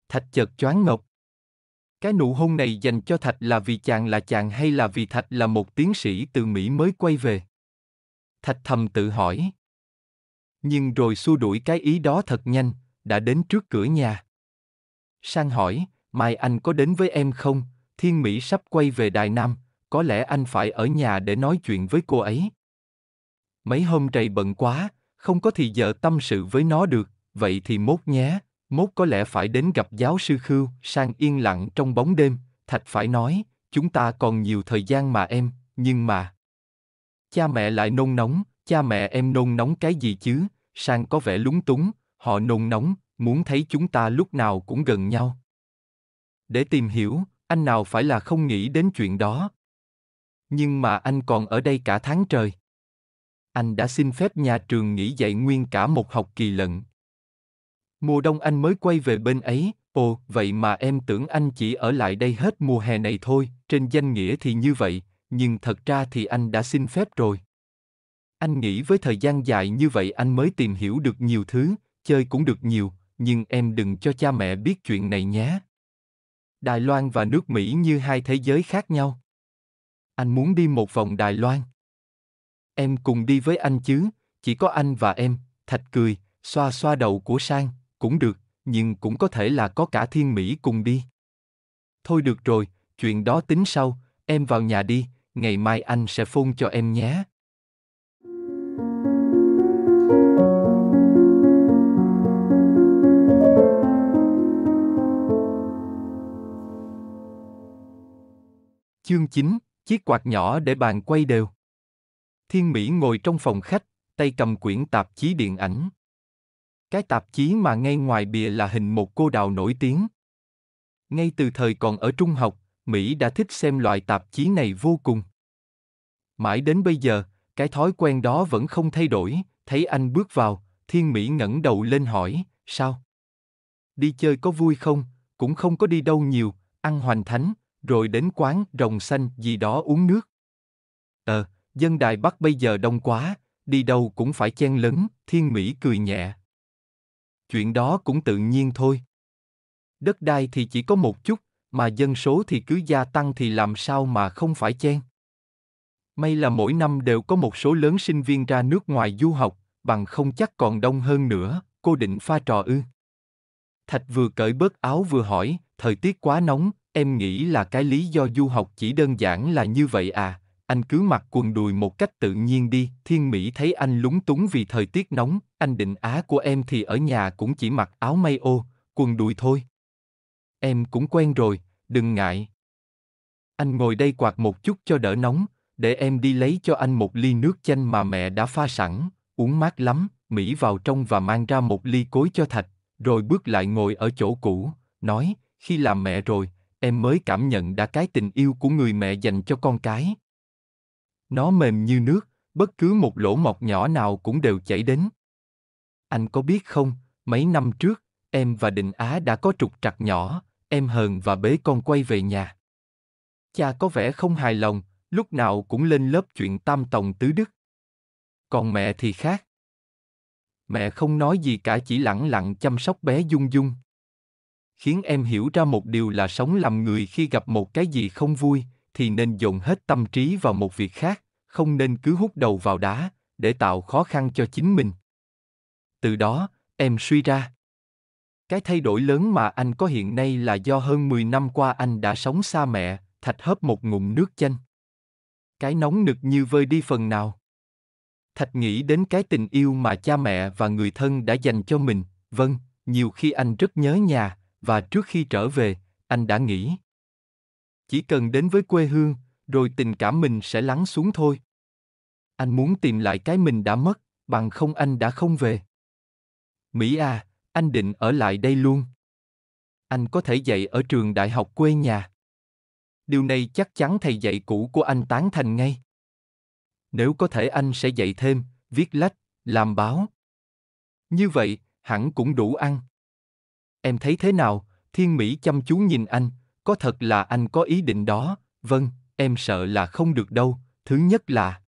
Thạch chợt choáng ngọc. Cái nụ hôn này dành cho Thạch là vì chàng là chàng hay là vì Thạch là một tiến sĩ từ Mỹ mới quay về? Thạch thầm tự hỏi. Nhưng rồi xua đuổi cái ý đó thật nhanh, đã đến trước cửa nhà. Sang hỏi, mai anh có đến với em không? Thiên Mỹ sắp quay về Đài Nam, có lẽ anh phải ở nhà để nói chuyện với cô ấy. Mấy hôm trầy bận quá, không có thì giờ tâm sự với nó được, vậy thì mốt nhé, mốt có lẽ phải đến gặp giáo sư Khưu, sang yên lặng trong bóng đêm, Thạch phải nói, chúng ta còn nhiều thời gian mà em, nhưng mà... Cha mẹ lại nôn nóng, cha mẹ em nôn nóng cái gì chứ, sang có vẻ lúng túng, họ nôn nóng, muốn thấy chúng ta lúc nào cũng gần nhau. Để tìm hiểu, anh nào phải là không nghĩ đến chuyện đó. Nhưng mà anh còn ở đây cả tháng trời. Anh đã xin phép nhà trường nghỉ dạy nguyên cả một học kỳ lận. Mùa đông anh mới quay về bên ấy, ồ, vậy mà em tưởng anh chỉ ở lại đây hết mùa hè này thôi, trên danh nghĩa thì như vậy, nhưng thật ra thì anh đã xin phép rồi. Anh nghĩ với thời gian dài như vậy anh mới tìm hiểu được nhiều thứ, chơi cũng được nhiều, nhưng em đừng cho cha mẹ biết chuyện này nhé. Đài Loan và nước Mỹ như hai thế giới khác nhau. Anh muốn đi một vòng Đài Loan. Em cùng đi với anh chứ, chỉ có anh và em, Thạch cười, xoa xoa đầu của Sang, cũng được, nhưng cũng có thể là có cả thiên Mỹ cùng đi. Thôi được rồi, chuyện đó tính sau, em vào nhà đi, ngày mai anh sẽ phone cho em nhé. Chương 9, chiếc quạt nhỏ để bàn quay đều. Thiên Mỹ ngồi trong phòng khách, tay cầm quyển tạp chí điện ảnh. Cái tạp chí mà ngay ngoài bìa là hình một cô đào nổi tiếng. Ngay từ thời còn ở trung học, Mỹ đã thích xem loại tạp chí này vô cùng. Mãi đến bây giờ, cái thói quen đó vẫn không thay đổi, thấy anh bước vào, Thiên Mỹ ngẩng đầu lên hỏi, sao? Đi chơi có vui không? Cũng không có đi đâu nhiều, ăn hoành thánh, rồi đến quán rồng xanh gì đó uống nước. Ờ, dân đài Bắc bây giờ đông quá, đi đâu cũng phải chen lấn, Thiên Mỹ cười nhẹ chuyện đó cũng tự nhiên thôi. Đất đai thì chỉ có một chút, mà dân số thì cứ gia tăng thì làm sao mà không phải chen. May là mỗi năm đều có một số lớn sinh viên ra nước ngoài du học, bằng không chắc còn đông hơn nữa, cô định pha trò ư. Thạch vừa cởi bớt áo vừa hỏi, thời tiết quá nóng, em nghĩ là cái lý do du học chỉ đơn giản là như vậy à, anh cứ mặc quần đùi một cách tự nhiên đi, thiên mỹ thấy anh lúng túng vì thời tiết nóng, anh định á của em thì ở nhà cũng chỉ mặc áo may ô, quần đùi thôi. Em cũng quen rồi, đừng ngại. Anh ngồi đây quạt một chút cho đỡ nóng, để em đi lấy cho anh một ly nước chanh mà mẹ đã pha sẵn, uống mát lắm, Mỹ vào trong và mang ra một ly cối cho Thạch, rồi bước lại ngồi ở chỗ cũ, nói, khi làm mẹ rồi, em mới cảm nhận đã cái tình yêu của người mẹ dành cho con cái. Nó mềm như nước, bất cứ một lỗ mọc nhỏ nào cũng đều chảy đến. Anh có biết không, mấy năm trước, em và Định Á đã có trục trặc nhỏ, em hờn và bế con quay về nhà. Cha có vẻ không hài lòng, lúc nào cũng lên lớp chuyện tam tòng tứ đức. Còn mẹ thì khác. Mẹ không nói gì cả chỉ lặng lặng chăm sóc bé Dung Dung. Khiến em hiểu ra một điều là sống làm người khi gặp một cái gì không vui, thì nên dồn hết tâm trí vào một việc khác, không nên cứ hút đầu vào đá, để tạo khó khăn cho chính mình. Từ đó, em suy ra. Cái thay đổi lớn mà anh có hiện nay là do hơn 10 năm qua anh đã sống xa mẹ, thạch hớp một ngụm nước chanh. Cái nóng nực như vơi đi phần nào. Thạch nghĩ đến cái tình yêu mà cha mẹ và người thân đã dành cho mình, vâng, nhiều khi anh rất nhớ nhà, và trước khi trở về, anh đã nghĩ. Chỉ cần đến với quê hương, rồi tình cảm mình sẽ lắng xuống thôi. Anh muốn tìm lại cái mình đã mất, bằng không anh đã không về. Mỹ à, anh định ở lại đây luôn. Anh có thể dạy ở trường đại học quê nhà. Điều này chắc chắn thầy dạy cũ của anh tán thành ngay. Nếu có thể anh sẽ dạy thêm, viết lách, làm báo. Như vậy, hẳn cũng đủ ăn. Em thấy thế nào? Thiên Mỹ chăm chú nhìn anh, có thật là anh có ý định đó, vâng, em sợ là không được đâu, thứ nhất là...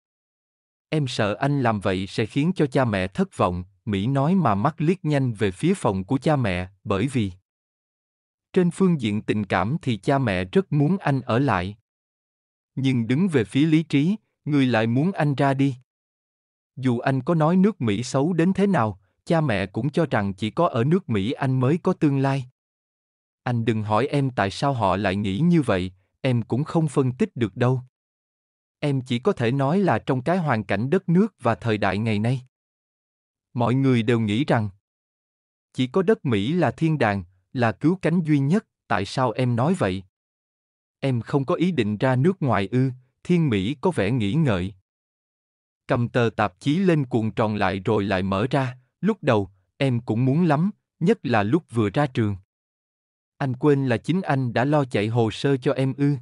Em sợ anh làm vậy sẽ khiến cho cha mẹ thất vọng, Mỹ nói mà mắt liếc nhanh về phía phòng của cha mẹ, bởi vì... Trên phương diện tình cảm thì cha mẹ rất muốn anh ở lại. Nhưng đứng về phía lý trí, người lại muốn anh ra đi. Dù anh có nói nước Mỹ xấu đến thế nào, cha mẹ cũng cho rằng chỉ có ở nước Mỹ anh mới có tương lai. Anh đừng hỏi em tại sao họ lại nghĩ như vậy, em cũng không phân tích được đâu. Em chỉ có thể nói là trong cái hoàn cảnh đất nước và thời đại ngày nay. Mọi người đều nghĩ rằng chỉ có đất Mỹ là thiên đàng, là cứu cánh duy nhất, tại sao em nói vậy? Em không có ý định ra nước ngoài ư, thiên Mỹ có vẻ nghĩ ngợi. Cầm tờ tạp chí lên cuộn tròn lại rồi lại mở ra, lúc đầu, em cũng muốn lắm, nhất là lúc vừa ra trường. Anh quên là chính anh đã lo chạy hồ sơ cho em ư.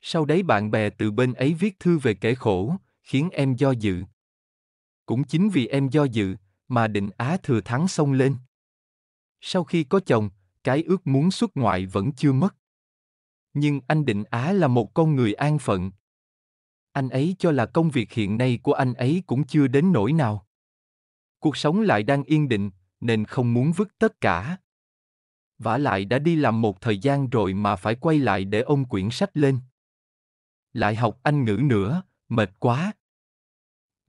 Sau đấy bạn bè từ bên ấy viết thư về kể khổ, khiến em do dự. Cũng chính vì em do dự, mà định Á thừa thắng xông lên. Sau khi có chồng, cái ước muốn xuất ngoại vẫn chưa mất. Nhưng anh Định Á là một con người an phận. Anh ấy cho là công việc hiện nay của anh ấy cũng chưa đến nỗi nào. Cuộc sống lại đang yên định, nên không muốn vứt tất cả. Vả lại đã đi làm một thời gian rồi mà phải quay lại để ôm quyển sách lên. Lại học Anh ngữ nữa, mệt quá.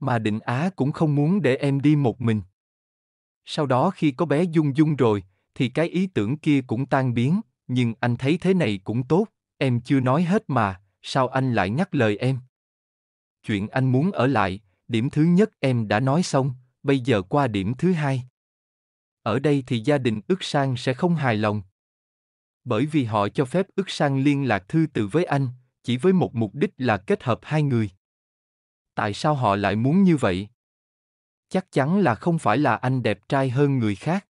Mà Định Á cũng không muốn để em đi một mình. Sau đó khi có bé Dung Dung rồi, thì cái ý tưởng kia cũng tan biến, nhưng anh thấy thế này cũng tốt, em chưa nói hết mà, sao anh lại nhắc lời em? Chuyện anh muốn ở lại, điểm thứ nhất em đã nói xong, bây giờ qua điểm thứ hai. Ở đây thì gia đình Ước sang sẽ không hài lòng. Bởi vì họ cho phép Ước sang liên lạc thư từ với anh, chỉ với một mục đích là kết hợp hai người. Tại sao họ lại muốn như vậy? Chắc chắn là không phải là anh đẹp trai hơn người khác.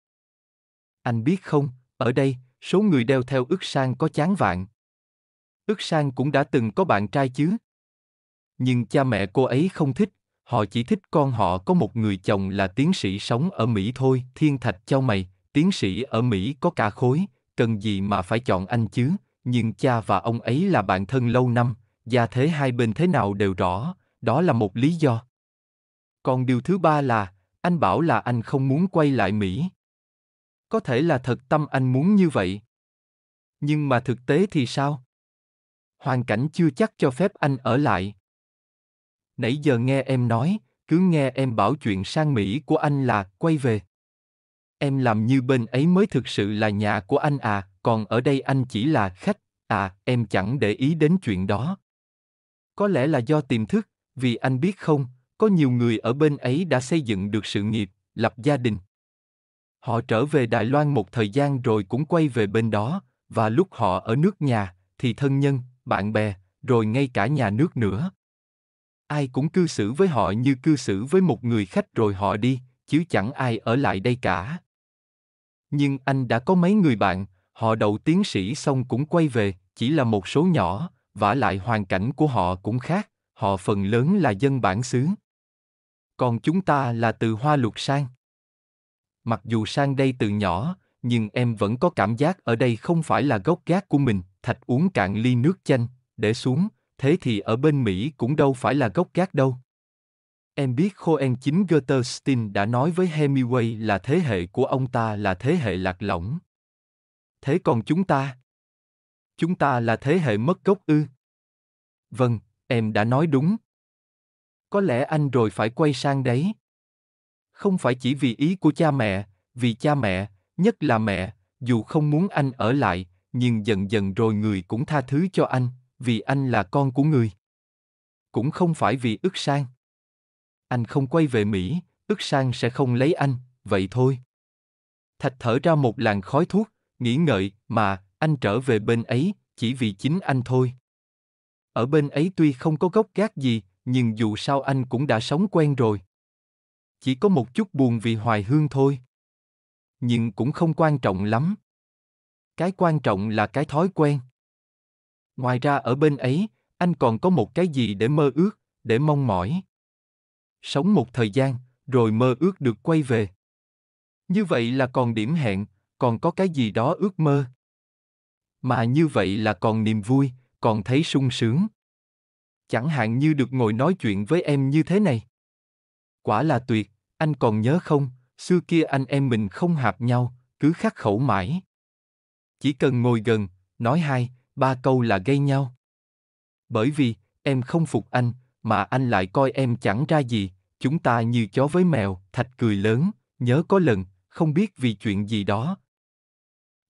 Anh biết không, ở đây, số người đeo theo Ước sang có chán vạn. Ước sang cũng đã từng có bạn trai chứ. Nhưng cha mẹ cô ấy không thích, họ chỉ thích con họ có một người chồng là tiến sĩ sống ở Mỹ thôi. Thiên Thạch cho mày, tiến sĩ ở Mỹ có cả khối, cần gì mà phải chọn anh chứ, nhưng cha và ông ấy là bạn thân lâu năm, gia thế hai bên thế nào đều rõ, đó là một lý do. Còn điều thứ ba là, anh bảo là anh không muốn quay lại Mỹ. Có thể là thật tâm anh muốn như vậy. Nhưng mà thực tế thì sao? Hoàn cảnh chưa chắc cho phép anh ở lại. Nãy giờ nghe em nói, cứ nghe em bảo chuyện sang Mỹ của anh là quay về. Em làm như bên ấy mới thực sự là nhà của anh à, còn ở đây anh chỉ là khách, à, em chẳng để ý đến chuyện đó. Có lẽ là do tiềm thức, vì anh biết không, có nhiều người ở bên ấy đã xây dựng được sự nghiệp, lập gia đình. Họ trở về Đài Loan một thời gian rồi cũng quay về bên đó, và lúc họ ở nước nhà, thì thân nhân, bạn bè, rồi ngay cả nhà nước nữa. Ai cũng cư xử với họ như cư xử với một người khách rồi họ đi, chứ chẳng ai ở lại đây cả. Nhưng anh đã có mấy người bạn, họ đậu tiến sĩ xong cũng quay về, chỉ là một số nhỏ, và lại hoàn cảnh của họ cũng khác, họ phần lớn là dân bản xứ. Còn chúng ta là từ hoa luật sang. Mặc dù sang đây từ nhỏ, nhưng em vẫn có cảm giác ở đây không phải là gốc gác của mình, thạch uống cạn ly nước chanh, để xuống, thế thì ở bên Mỹ cũng đâu phải là gốc gác đâu. Em biết Cohen chính Goethe đã nói với Hemingway là thế hệ của ông ta là thế hệ lạc lõng. Thế còn chúng ta? Chúng ta là thế hệ mất gốc ư? Vâng, em đã nói đúng. Có lẽ anh rồi phải quay sang đấy. Không phải chỉ vì ý của cha mẹ, vì cha mẹ, nhất là mẹ, dù không muốn anh ở lại, nhưng dần dần rồi người cũng tha thứ cho anh, vì anh là con của người. Cũng không phải vì ức sang. Anh không quay về Mỹ, ức sang sẽ không lấy anh, vậy thôi. Thạch thở ra một làn khói thuốc, nghĩ ngợi, mà, anh trở về bên ấy, chỉ vì chính anh thôi. Ở bên ấy tuy không có gốc gác gì, nhưng dù sao anh cũng đã sống quen rồi. Chỉ có một chút buồn vì hoài hương thôi. Nhưng cũng không quan trọng lắm. Cái quan trọng là cái thói quen. Ngoài ra ở bên ấy, anh còn có một cái gì để mơ ước, để mong mỏi. Sống một thời gian, rồi mơ ước được quay về. Như vậy là còn điểm hẹn, còn có cái gì đó ước mơ. Mà như vậy là còn niềm vui, còn thấy sung sướng. Chẳng hạn như được ngồi nói chuyện với em như thế này. Quả là tuyệt, anh còn nhớ không, xưa kia anh em mình không hạp nhau, cứ khắc khẩu mãi. Chỉ cần ngồi gần, nói hai, ba câu là gây nhau. Bởi vì, em không phục anh, mà anh lại coi em chẳng ra gì, chúng ta như chó với mèo, thạch cười lớn, nhớ có lần, không biết vì chuyện gì đó.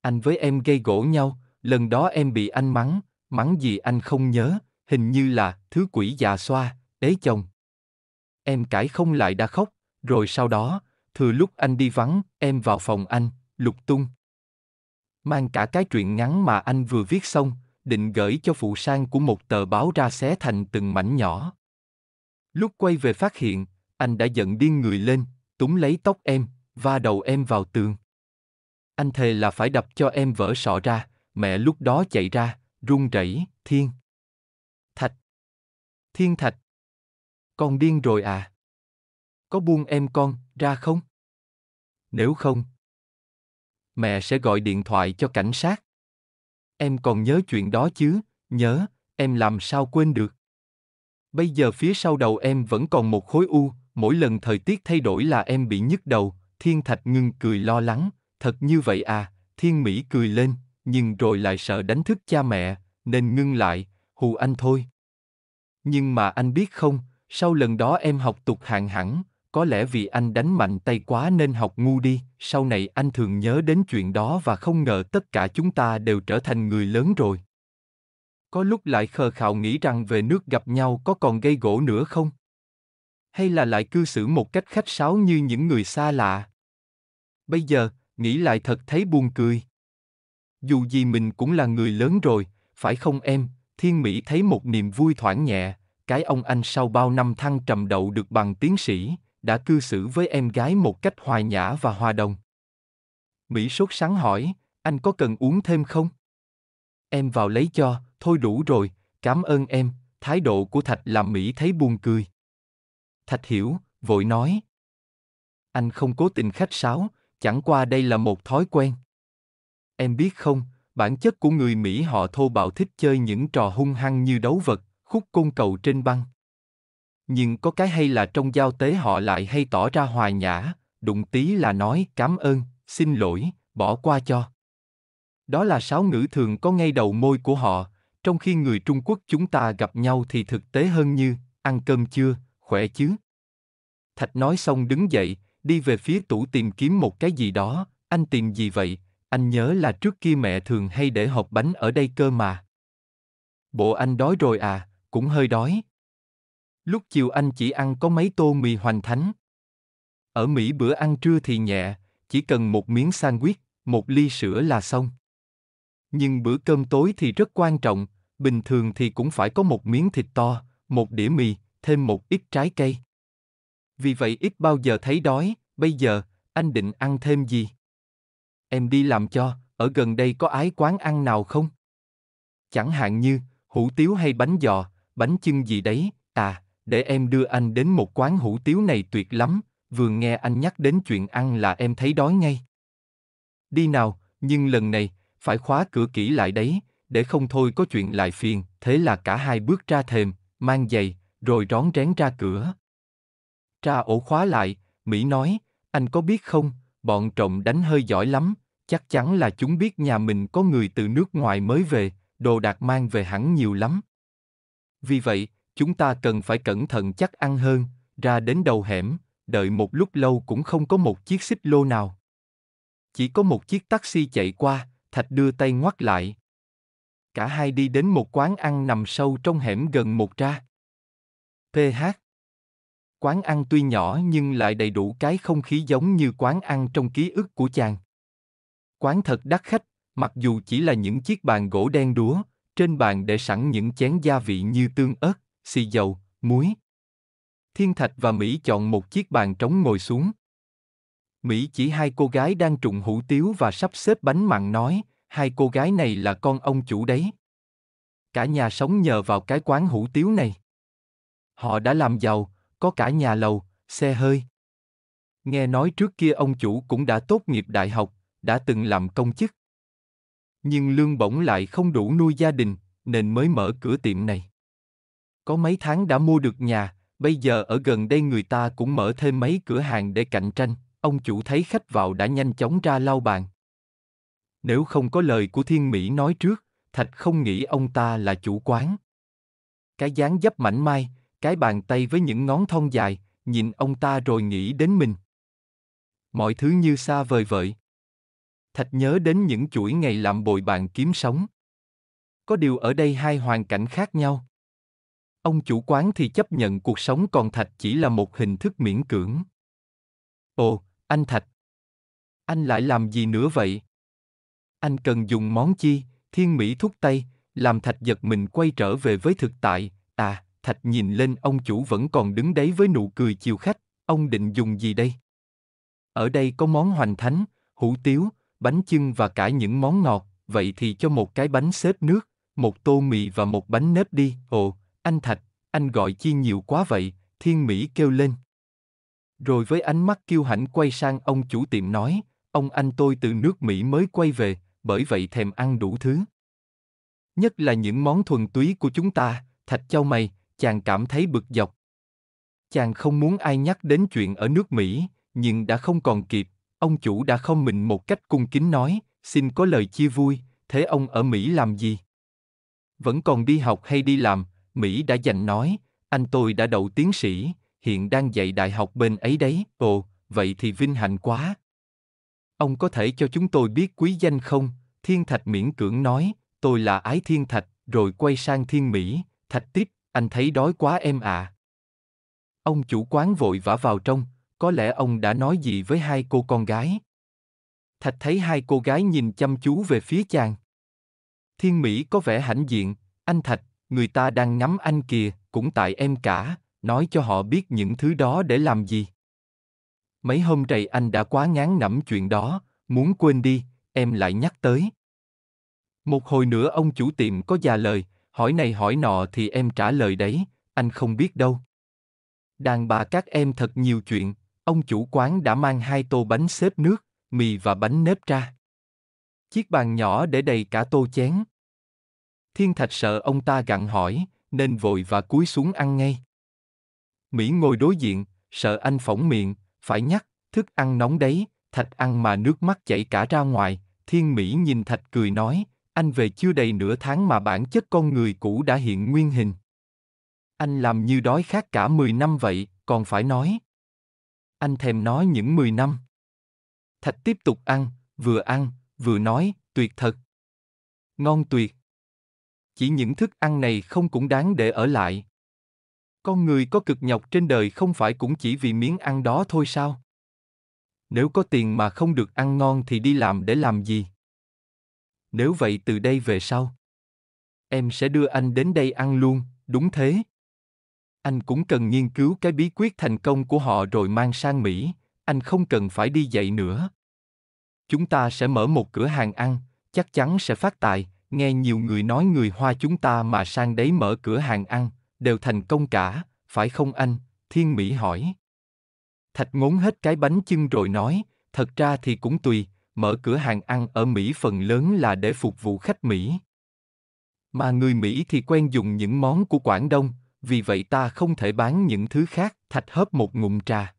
Anh với em gây gỗ nhau, lần đó em bị anh mắng, mắng gì anh không nhớ, hình như là thứ quỷ già xoa, đế chồng. Em cãi không lại đã khóc, rồi sau đó, thừa lúc anh đi vắng, em vào phòng anh, lục tung. Mang cả cái truyện ngắn mà anh vừa viết xong, định gửi cho phụ sang của một tờ báo ra xé thành từng mảnh nhỏ. Lúc quay về phát hiện, anh đã giận điên người lên, túm lấy tóc em, va đầu em vào tường. Anh thề là phải đập cho em vỡ sọ ra, mẹ lúc đó chạy ra, run rẩy, thiên. Thạch. Thiên thạch. Con điên rồi à? Có buông em con, ra không? Nếu không, mẹ sẽ gọi điện thoại cho cảnh sát. Em còn nhớ chuyện đó chứ, nhớ, em làm sao quên được. Bây giờ phía sau đầu em vẫn còn một khối u, mỗi lần thời tiết thay đổi là em bị nhức đầu, Thiên Thạch ngưng cười lo lắng, thật như vậy à, Thiên Mỹ cười lên, nhưng rồi lại sợ đánh thức cha mẹ, nên ngưng lại, hù anh thôi. Nhưng mà anh biết không, sau lần đó em học tục hạng hẳn, có lẽ vì anh đánh mạnh tay quá nên học ngu đi, sau này anh thường nhớ đến chuyện đó và không ngờ tất cả chúng ta đều trở thành người lớn rồi. Có lúc lại khờ khạo nghĩ rằng về nước gặp nhau có còn gây gỗ nữa không? Hay là lại cư xử một cách khách sáo như những người xa lạ? Bây giờ, nghĩ lại thật thấy buồn cười. Dù gì mình cũng là người lớn rồi, phải không em? Thiên Mỹ thấy một niềm vui thoảng nhẹ, cái ông anh sau bao năm thăng trầm đậu được bằng tiến sĩ, đã cư xử với em gái một cách hòa nhã và hòa đồng. Mỹ sốt sắng hỏi, anh có cần uống thêm không? Em vào lấy cho, thôi đủ rồi, cảm ơn em, thái độ của Thạch làm Mỹ thấy buồn cười. Thạch hiểu, vội nói. Anh không cố tình khách sáo, chẳng qua đây là một thói quen. Em biết không, bản chất của người Mỹ họ thô bạo thích chơi những trò hung hăng như đấu vật, khúc côn cầu trên băng. Nhưng có cái hay là trong giao tế họ lại hay tỏ ra hòa nhã, đụng tí là nói cảm ơn, xin lỗi, bỏ qua cho. Đó là sáo ngữ thường có ngay đầu môi của họ, trong khi người Trung Quốc chúng ta gặp nhau thì thực tế hơn như, ăn cơm chưa, khỏe chứ? Thạch nói xong đứng dậy, đi về phía tủ tìm kiếm một cái gì đó, anh tìm gì vậy? Anh nhớ là trước kia mẹ thường hay để hộp bánh ở đây cơ mà. Bộ anh đói rồi à, cũng hơi đói. Lúc chiều anh chỉ ăn có mấy tô mì hoành thánh. Ở Mỹ bữa ăn trưa thì nhẹ, chỉ cần một miếng sandwich, một ly sữa là xong. Nhưng bữa cơm tối thì rất quan trọng, bình thường thì cũng phải có một miếng thịt to, một đĩa mì, thêm một ít trái cây. Vì vậy ít bao giờ thấy đói, bây giờ, anh định ăn thêm gì? Em đi làm cho, ở gần đây có ái quán ăn nào không? Chẳng hạn như, hủ tiếu hay bánh giò, bánh chưng gì đấy, à, để em đưa anh đến một quán hủ tiếu này tuyệt lắm, vừa nghe anh nhắc đến chuyện ăn là em thấy đói ngay. Đi nào, nhưng lần này, phải khóa cửa kỹ lại đấy, để không thôi có chuyện lại phiền, thế là cả hai bước ra thềm, mang giày, rồi rón rén ra cửa. Ra ổ khóa lại, Mỹ nói, anh có biết không, bọn trộm đánh hơi giỏi lắm, chắc chắn là chúng biết nhà mình có người từ nước ngoài mới về, đồ đạc mang về hẳn nhiều lắm. Vì vậy, chúng ta cần phải cẩn thận chắc ăn hơn, ra đến đầu hẻm, đợi một lúc lâu cũng không có một chiếc xích lô nào. Chỉ có một chiếc taxi chạy qua, Thạch đưa tay ngoắt lại. Cả hai đi đến một quán ăn nằm sâu trong hẻm gần một ra. PH Quán ăn tuy nhỏ nhưng lại đầy đủ cái không khí giống như quán ăn trong ký ức của chàng. Quán thật đắt khách, mặc dù chỉ là những chiếc bàn gỗ đen đúa, trên bàn để sẵn những chén gia vị như tương ớt, xì dầu, muối. Thiên Thạch và Mỹ chọn một chiếc bàn trống ngồi xuống. Mỹ chỉ hai cô gái đang trụng hủ tiếu và sắp xếp bánh mặn nói, hai cô gái này là con ông chủ đấy. Cả nhà sống nhờ vào cái quán hủ tiếu này. Họ đã làm giàu, có cả nhà lầu, xe hơi. Nghe nói trước kia ông chủ cũng đã tốt nghiệp đại học, đã từng làm công chức. Nhưng lương bổng lại không đủ nuôi gia đình, nên mới mở cửa tiệm này. Có mấy tháng đã mua được nhà, bây giờ ở gần đây người ta cũng mở thêm mấy cửa hàng để cạnh tranh, ông chủ thấy khách vào đã nhanh chóng ra lau bàn. Nếu không có lời của Thiên Mỹ nói trước, Thạch không nghĩ ông ta là chủ quán. Cái dáng dấp mảnh mai, cái bàn tay với những ngón thon dài, nhìn ông ta rồi nghĩ đến mình. Mọi thứ như xa vời vợi. Thạch nhớ đến những chuỗi ngày làm bồi bàn kiếm sống. Có điều ở đây hai hoàn cảnh khác nhau. Ông chủ quán thì chấp nhận cuộc sống còn Thạch chỉ là một hình thức miễn cưỡng. Ồ, anh Thạch. Anh lại làm gì nữa vậy? Anh cần dùng món chi? Thiên Mỹ thúc tay, làm Thạch giật mình quay trở về với thực tại. À, Thạch nhìn lên ông chủ vẫn còn đứng đấy với nụ cười chiều khách, ông định dùng gì đây? Ở đây có món hoành thánh, hủ tiếu, bánh chưng và cả những món ngọt, vậy thì cho một cái bánh xếp nước, một tô mì và một bánh nếp đi. Ồ, anh Thạch, anh gọi chi nhiều quá vậy, Thiên Mỹ kêu lên. Rồi với ánh mắt kiêu hãnh quay sang ông chủ tiệm nói, ông anh tôi từ nước Mỹ mới quay về, bởi vậy thèm ăn đủ thứ. Nhất là những món thuần túy của chúng ta, Thạch Châu mày, chàng cảm thấy bực dọc. Chàng không muốn ai nhắc đến chuyện ở nước Mỹ, nhưng đã không còn kịp, ông chủ đã không mình một cách cung kính nói, xin có lời chia vui, thế ông ở Mỹ làm gì? Vẫn còn đi học hay đi làm, Mỹ đã dành nói, anh tôi đã đậu tiến sĩ, hiện đang dạy đại học bên ấy đấy, ồ, vậy thì vinh hạnh quá. Ông có thể cho chúng tôi biết quý danh không? Thiên Thạch miễn cưỡng nói, tôi là Ái Thiên Thạch, rồi quay sang Thiên Mỹ, Thạch tiếp, anh thấy đói quá em ạ. À. Ông chủ quán vội vã vào trong, có lẽ ông đã nói gì với hai cô con gái. Thạch thấy hai cô gái nhìn chăm chú về phía chàng. Thiên Mỹ có vẻ hãnh diện, anh Thạch, người ta đang ngắm anh kìa, cũng tại em cả, nói cho họ biết những thứ đó để làm gì. Mấy hôm trời anh đã quá ngán ngẩm chuyện đó, muốn quên đi, em lại nhắc tới. Một hồi nữa ông chủ tiệm có già lời, hỏi này hỏi nọ thì em trả lời đấy, anh không biết đâu. Đàn bà các em thật nhiều chuyện, ông chủ quán đã mang hai tô bánh xếp nước, mì và bánh nếp ra. Chiếc bàn nhỏ để đầy cả tô chén. Thiên Thạch sợ ông ta gặn hỏi, nên vội và cúi xuống ăn ngay. Mỹ ngồi đối diện, sợ anh phỏng miệng, phải nhắc, thức ăn nóng đấy, Thạch ăn mà nước mắt chảy cả ra ngoài, Thiên Mỹ nhìn Thạch cười nói, anh về chưa đầy nửa tháng mà bản chất con người cũ đã hiện nguyên hình. Anh làm như đói khát cả 10 năm vậy, còn phải nói. Anh thèm nói những 10 năm. Thạch tiếp tục ăn, vừa ăn, vừa nói, tuyệt thật. Ngon tuyệt. Chỉ những thức ăn này không cũng đáng để ở lại. Con người có cực nhọc trên đời không phải cũng chỉ vì miếng ăn đó thôi sao? Nếu có tiền mà không được ăn ngon thì đi làm để làm gì? Nếu vậy từ đây về sau, em sẽ đưa anh đến đây ăn luôn, đúng thế. Anh cũng cần nghiên cứu cái bí quyết thành công của họ rồi mang sang Mỹ, anh không cần phải đi dạy nữa. Chúng ta sẽ mở một cửa hàng ăn, chắc chắn sẽ phát tài, nghe nhiều người nói người Hoa chúng ta mà sang đấy mở cửa hàng ăn, đều thành công cả, phải không anh? Thiên Mỹ hỏi. Thạch ngốn hết cái bánh chưng rồi nói, thật ra thì cũng tùy, mở cửa hàng ăn ở Mỹ phần lớn là để phục vụ khách Mỹ. Mà người Mỹ thì quen dùng những món của Quảng Đông, vì vậy ta không thể bán những thứ khác. Thạch hớp một ngụm trà.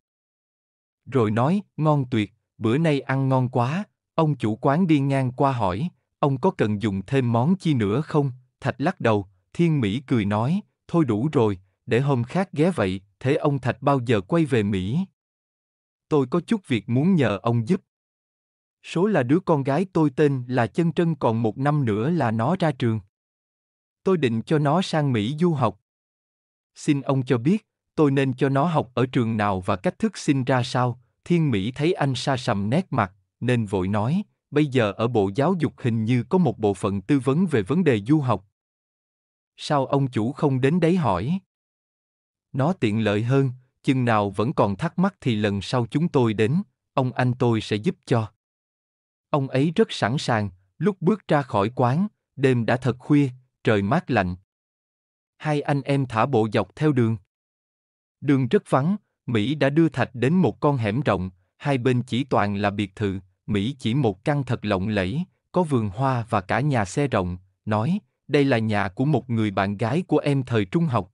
Rồi nói, ngon tuyệt, bữa nay ăn ngon quá. Ông chủ quán đi ngang qua hỏi, ông có cần dùng thêm món chi nữa không? Thạch lắc đầu, Thiên Mỹ cười nói, thôi đủ rồi, để hôm khác ghé vậy, thế ông Thạch bao giờ quay về Mỹ? Tôi có chút việc muốn nhờ ông giúp. Số là đứa con gái tôi tên là Chân Trân còn một năm nữa là nó ra trường. Tôi định cho nó sang Mỹ du học. Xin ông cho biết, tôi nên cho nó học ở trường nào và cách thức sinh ra sao? Thiên Mỹ thấy anh xa sầm nét mặt, nên vội nói, bây giờ ở Bộ Giáo dục hình như có một bộ phận tư vấn về vấn đề du học. Sao ông chủ không đến đấy hỏi? Nó tiện lợi hơn, chừng nào vẫn còn thắc mắc thì lần sau chúng tôi đến, ông anh tôi sẽ giúp cho. Ông ấy rất sẵn sàng, lúc bước ra khỏi quán, đêm đã thật khuya, trời mát lạnh. Hai anh em thả bộ dọc theo đường. Đường rất vắng, Mỹ đã đưa Thạch đến một con hẻm rộng, hai bên chỉ toàn là biệt thự, Mỹ chỉ một căn thật lộng lẫy, có vườn hoa và cả nhà xe rộng, nói, đây là nhà của một người bạn gái của em thời trung học.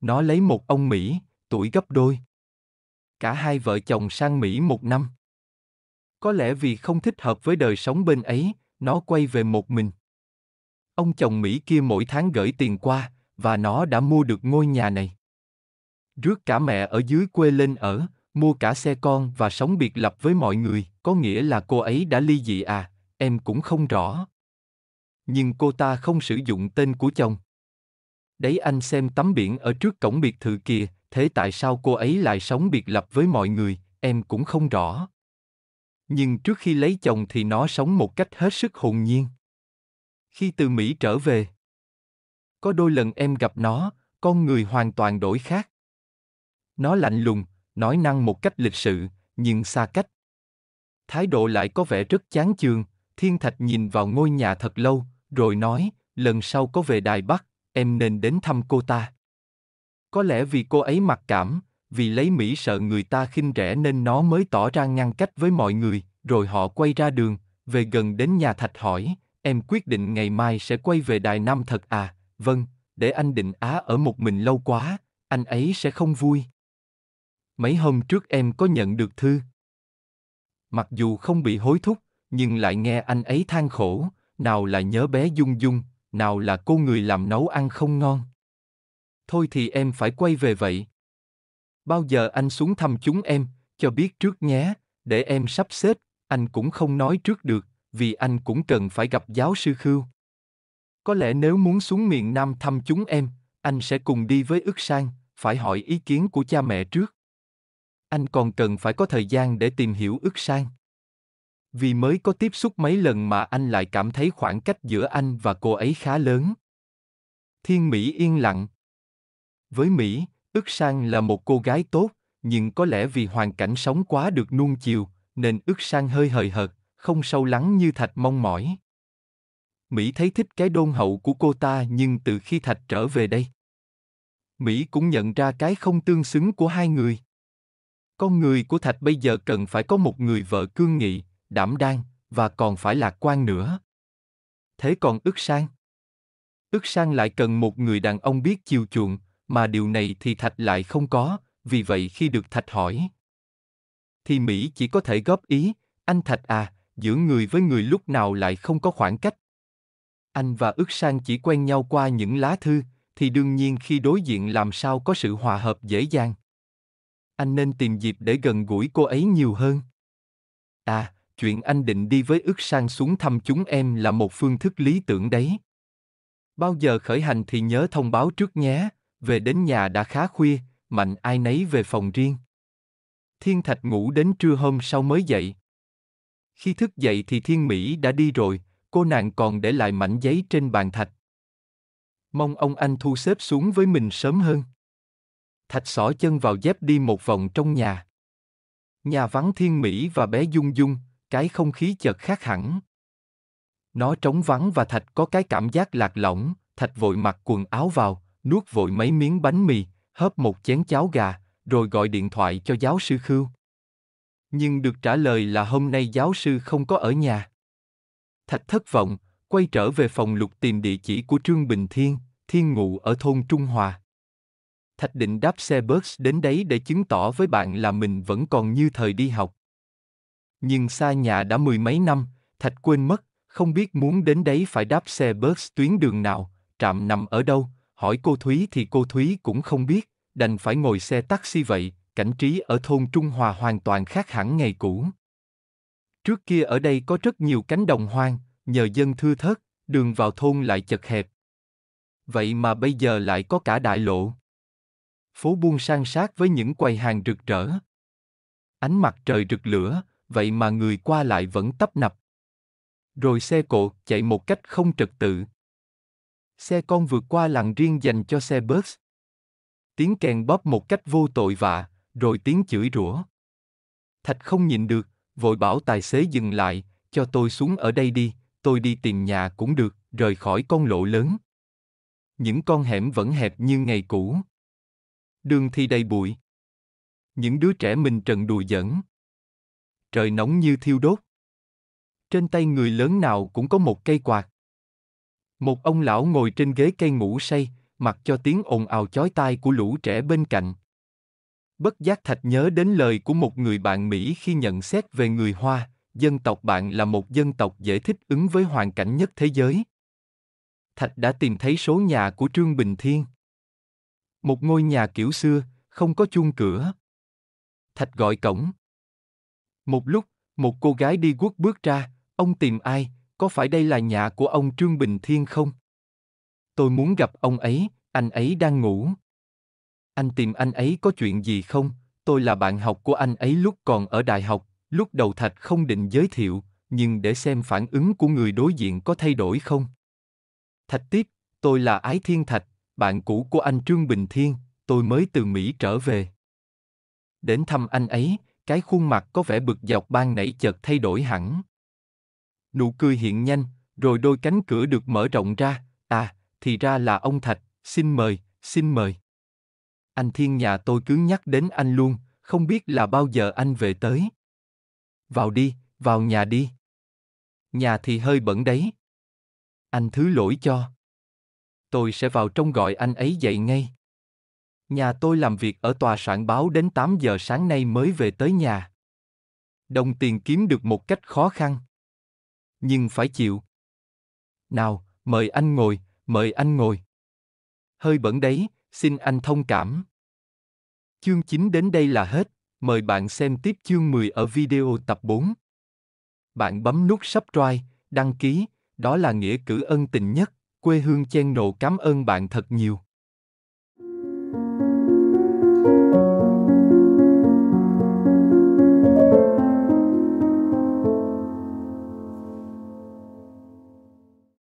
Nó lấy một ông Mỹ, tuổi gấp đôi. Cả hai vợ chồng sang Mỹ một năm. Có lẽ vì không thích hợp với đời sống bên ấy, nó quay về một mình. Ông chồng Mỹ kia mỗi tháng gửi tiền qua, và nó đã mua được ngôi nhà này. Rước cả mẹ ở dưới quê lên ở, mua cả xe con và sống biệt lập với mọi người, có nghĩa là cô ấy đã ly dị à, em cũng không rõ. Nhưng cô ta không sử dụng tên của chồng. Đấy anh xem tấm biển ở trước cổng biệt thự kìa, thế tại sao cô ấy lại sống biệt lập với mọi người, em cũng không rõ. Nhưng trước khi lấy chồng thì nó sống một cách hết sức hồn nhiên. Khi từ Mỹ trở về, có đôi lần em gặp nó, con người hoàn toàn đổi khác. Nó lạnh lùng, nói năng một cách lịch sự, nhưng xa cách. Thái độ lại có vẻ rất chán chường, Thiên Thạch nhìn vào ngôi nhà thật lâu, rồi nói, lần sau có về Đài Bắc, em nên đến thăm cô ta. Có lẽ vì cô ấy mặc cảm, vì lấy Mỹ sợ người ta khinh rẻ nên nó mới tỏ ra ngăn cách với mọi người, rồi họ quay ra đường, về gần đến nhà Thạch hỏi, em quyết định ngày mai sẽ quay về Đài Nam thật à, vâng, để anh định Á ở một mình lâu quá, anh ấy sẽ không vui. Mấy hôm trước em có nhận được thư. Mặc dù không bị hối thúc, nhưng lại nghe anh ấy than khổ, nào là nhớ bé Dung Dung, nào là cô người làm nấu ăn không ngon. Thôi thì em phải quay về vậy. Bao giờ anh xuống thăm chúng em, cho biết trước nhé, để em sắp xếp, anh cũng không nói trước được, vì anh cũng cần phải gặp giáo sư Khưu. Có lẽ nếu muốn xuống miền Nam thăm chúng em, anh sẽ cùng đi với ức sang, phải hỏi ý kiến của cha mẹ trước. Anh còn cần phải có thời gian để tìm hiểu ức sang. Vì mới có tiếp xúc mấy lần mà anh lại cảm thấy khoảng cách giữa anh và cô ấy khá lớn. Thiên Mỹ yên lặng. Với Mỹ, ức sang là một cô gái tốt, nhưng có lẽ vì hoàn cảnh sống quá được nuông chiều, nên ức sang hơi hời hợt, không sâu lắng như Thạch mong mỏi. Mỹ thấy thích cái đôn hậu của cô ta nhưng từ khi Thạch trở về đây, Mỹ cũng nhận ra cái không tương xứng của hai người. Con người của Thạch bây giờ cần phải có một người vợ cương nghị, đảm đang, và còn phải lạc quan nữa. Thế còn ức sang? Ức sang lại cần một người đàn ông biết chiều chuộng, mà điều này thì Thạch lại không có, vì vậy khi được Thạch hỏi. thì Mỹ chỉ có thể góp ý, anh Thạch à, giữa người với người lúc nào lại không có khoảng cách. Anh và ức sang chỉ quen nhau qua những lá thư, thì đương nhiên khi đối diện làm sao có sự hòa hợp dễ dàng. Anh nên tìm dịp để gần gũi cô ấy nhiều hơn. À, chuyện anh định đi với ước sang xuống thăm chúng em là một phương thức lý tưởng đấy. Bao giờ khởi hành thì nhớ thông báo trước nhé, về đến nhà đã khá khuya, mạnh ai nấy về phòng riêng. Thiên Thạch ngủ đến trưa hôm sau mới dậy. Khi thức dậy thì Thiên Mỹ đã đi rồi, cô nàng còn để lại mảnh giấy trên bàn thạch. Mong ông anh thu xếp xuống với mình sớm hơn. Thạch xỏ chân vào dép đi một vòng trong nhà. Nhà vắng Thiên Mỹ và bé Dung Dung, cái không khí chợt khác hẳn. Nó trống vắng và Thạch có cái cảm giác lạc lõng, Thạch vội mặc quần áo vào, nuốt vội mấy miếng bánh mì, hớp một chén cháo gà, rồi gọi điện thoại cho giáo sư Khưu. Nhưng được trả lời là hôm nay giáo sư không có ở nhà. Thạch thất vọng, quay trở về phòng lục tìm địa chỉ của Trương Bình Thiên, thiên ngụ ở thôn Trung Hòa. Thạch định đáp xe bus đến đấy để chứng tỏ với bạn là mình vẫn còn như thời đi học. Nhưng xa nhà đã mười mấy năm, Thạch quên mất, không biết muốn đến đấy phải đáp xe bus tuyến đường nào, trạm nằm ở đâu, hỏi cô Thúy thì cô Thúy cũng không biết, đành phải ngồi xe taxi vậy, cảnh trí ở thôn Trung Hòa hoàn toàn khác hẳn ngày cũ. Trước kia ở đây có rất nhiều cánh đồng hoang, nhờ dân thưa thớt, đường vào thôn lại chật hẹp. Vậy mà bây giờ lại có cả đại lộ. Phố buôn sang sát với những quầy hàng rực rỡ. Ánh mặt trời rực lửa, vậy mà người qua lại vẫn tấp nập. Rồi xe cộ chạy một cách không trật tự. Xe con vượt qua làn riêng dành cho xe bus. Tiếng kèn bóp một cách vô tội vạ, rồi tiếng chửi rủa. Thạch không nhịn được, vội bảo tài xế dừng lại, cho tôi xuống ở đây đi, tôi đi tìm nhà cũng được, rời khỏi con lộ lớn. Những con hẻm vẫn hẹp như ngày cũ. Đường thì đầy bụi. Những đứa trẻ mình trần đùa giỡn. Trời nóng như thiêu đốt. Trên tay người lớn nào cũng có một cây quạt. Một ông lão ngồi trên ghế cây ngủ say, mặc cho tiếng ồn ào chói tai của lũ trẻ bên cạnh. Bất giác Thạch nhớ đến lời của một người bạn Mỹ khi nhận xét về người Hoa, dân tộc bạn là một dân tộc dễ thích ứng với hoàn cảnh nhất thế giới. Thạch đã tìm thấy số nhà của Trương Bình Thiên. Một ngôi nhà kiểu xưa, không có chuông cửa. Thạch gọi cổng. Một lúc, một cô gái đi guốc bước ra, ông tìm ai, có phải đây là nhà của ông Trương Bình Thiên không? Tôi muốn gặp ông ấy, anh ấy đang ngủ. Anh tìm anh ấy có chuyện gì không? Tôi là bạn học của anh ấy lúc còn ở đại học, lúc đầu Thạch không định giới thiệu, nhưng để xem phản ứng của người đối diện có thay đổi không. Thạch tiếp, tôi là Ái Thiên Thạch, bạn cũ của anh Trương Bình Thiên, tôi mới từ Mỹ trở về. Đến thăm anh ấy, cái khuôn mặt có vẻ bực dọc ban nãy chợt thay đổi hẳn. Nụ cười hiện nhanh, rồi đôi cánh cửa được mở rộng ra, à, thì ra là ông Thạch, xin mời, xin mời. Anh Thiên nhà tôi cứ nhắc đến anh luôn, không biết là bao giờ anh về tới. Vào đi, vào nhà đi. Nhà thì hơi bẩn đấy. Anh thứ lỗi cho. Tôi sẽ vào trong gọi anh ấy dậy ngay. Nhà tôi làm việc ở tòa soạn báo đến 8 giờ sáng nay mới về tới nhà. Đồng tiền kiếm được một cách khó khăn. Nhưng phải chịu. Nào, mời anh ngồi, mời anh ngồi. Hơi bẩn đấy, xin anh thông cảm. Chương 9 đến đây là hết, mời bạn xem tiếp chương 10 ở video tập 4. Bạn bấm nút subscribe, đăng ký, đó là nghĩa cử ân tình nhất, quê hương chen nộ cảm ơn bạn thật nhiều.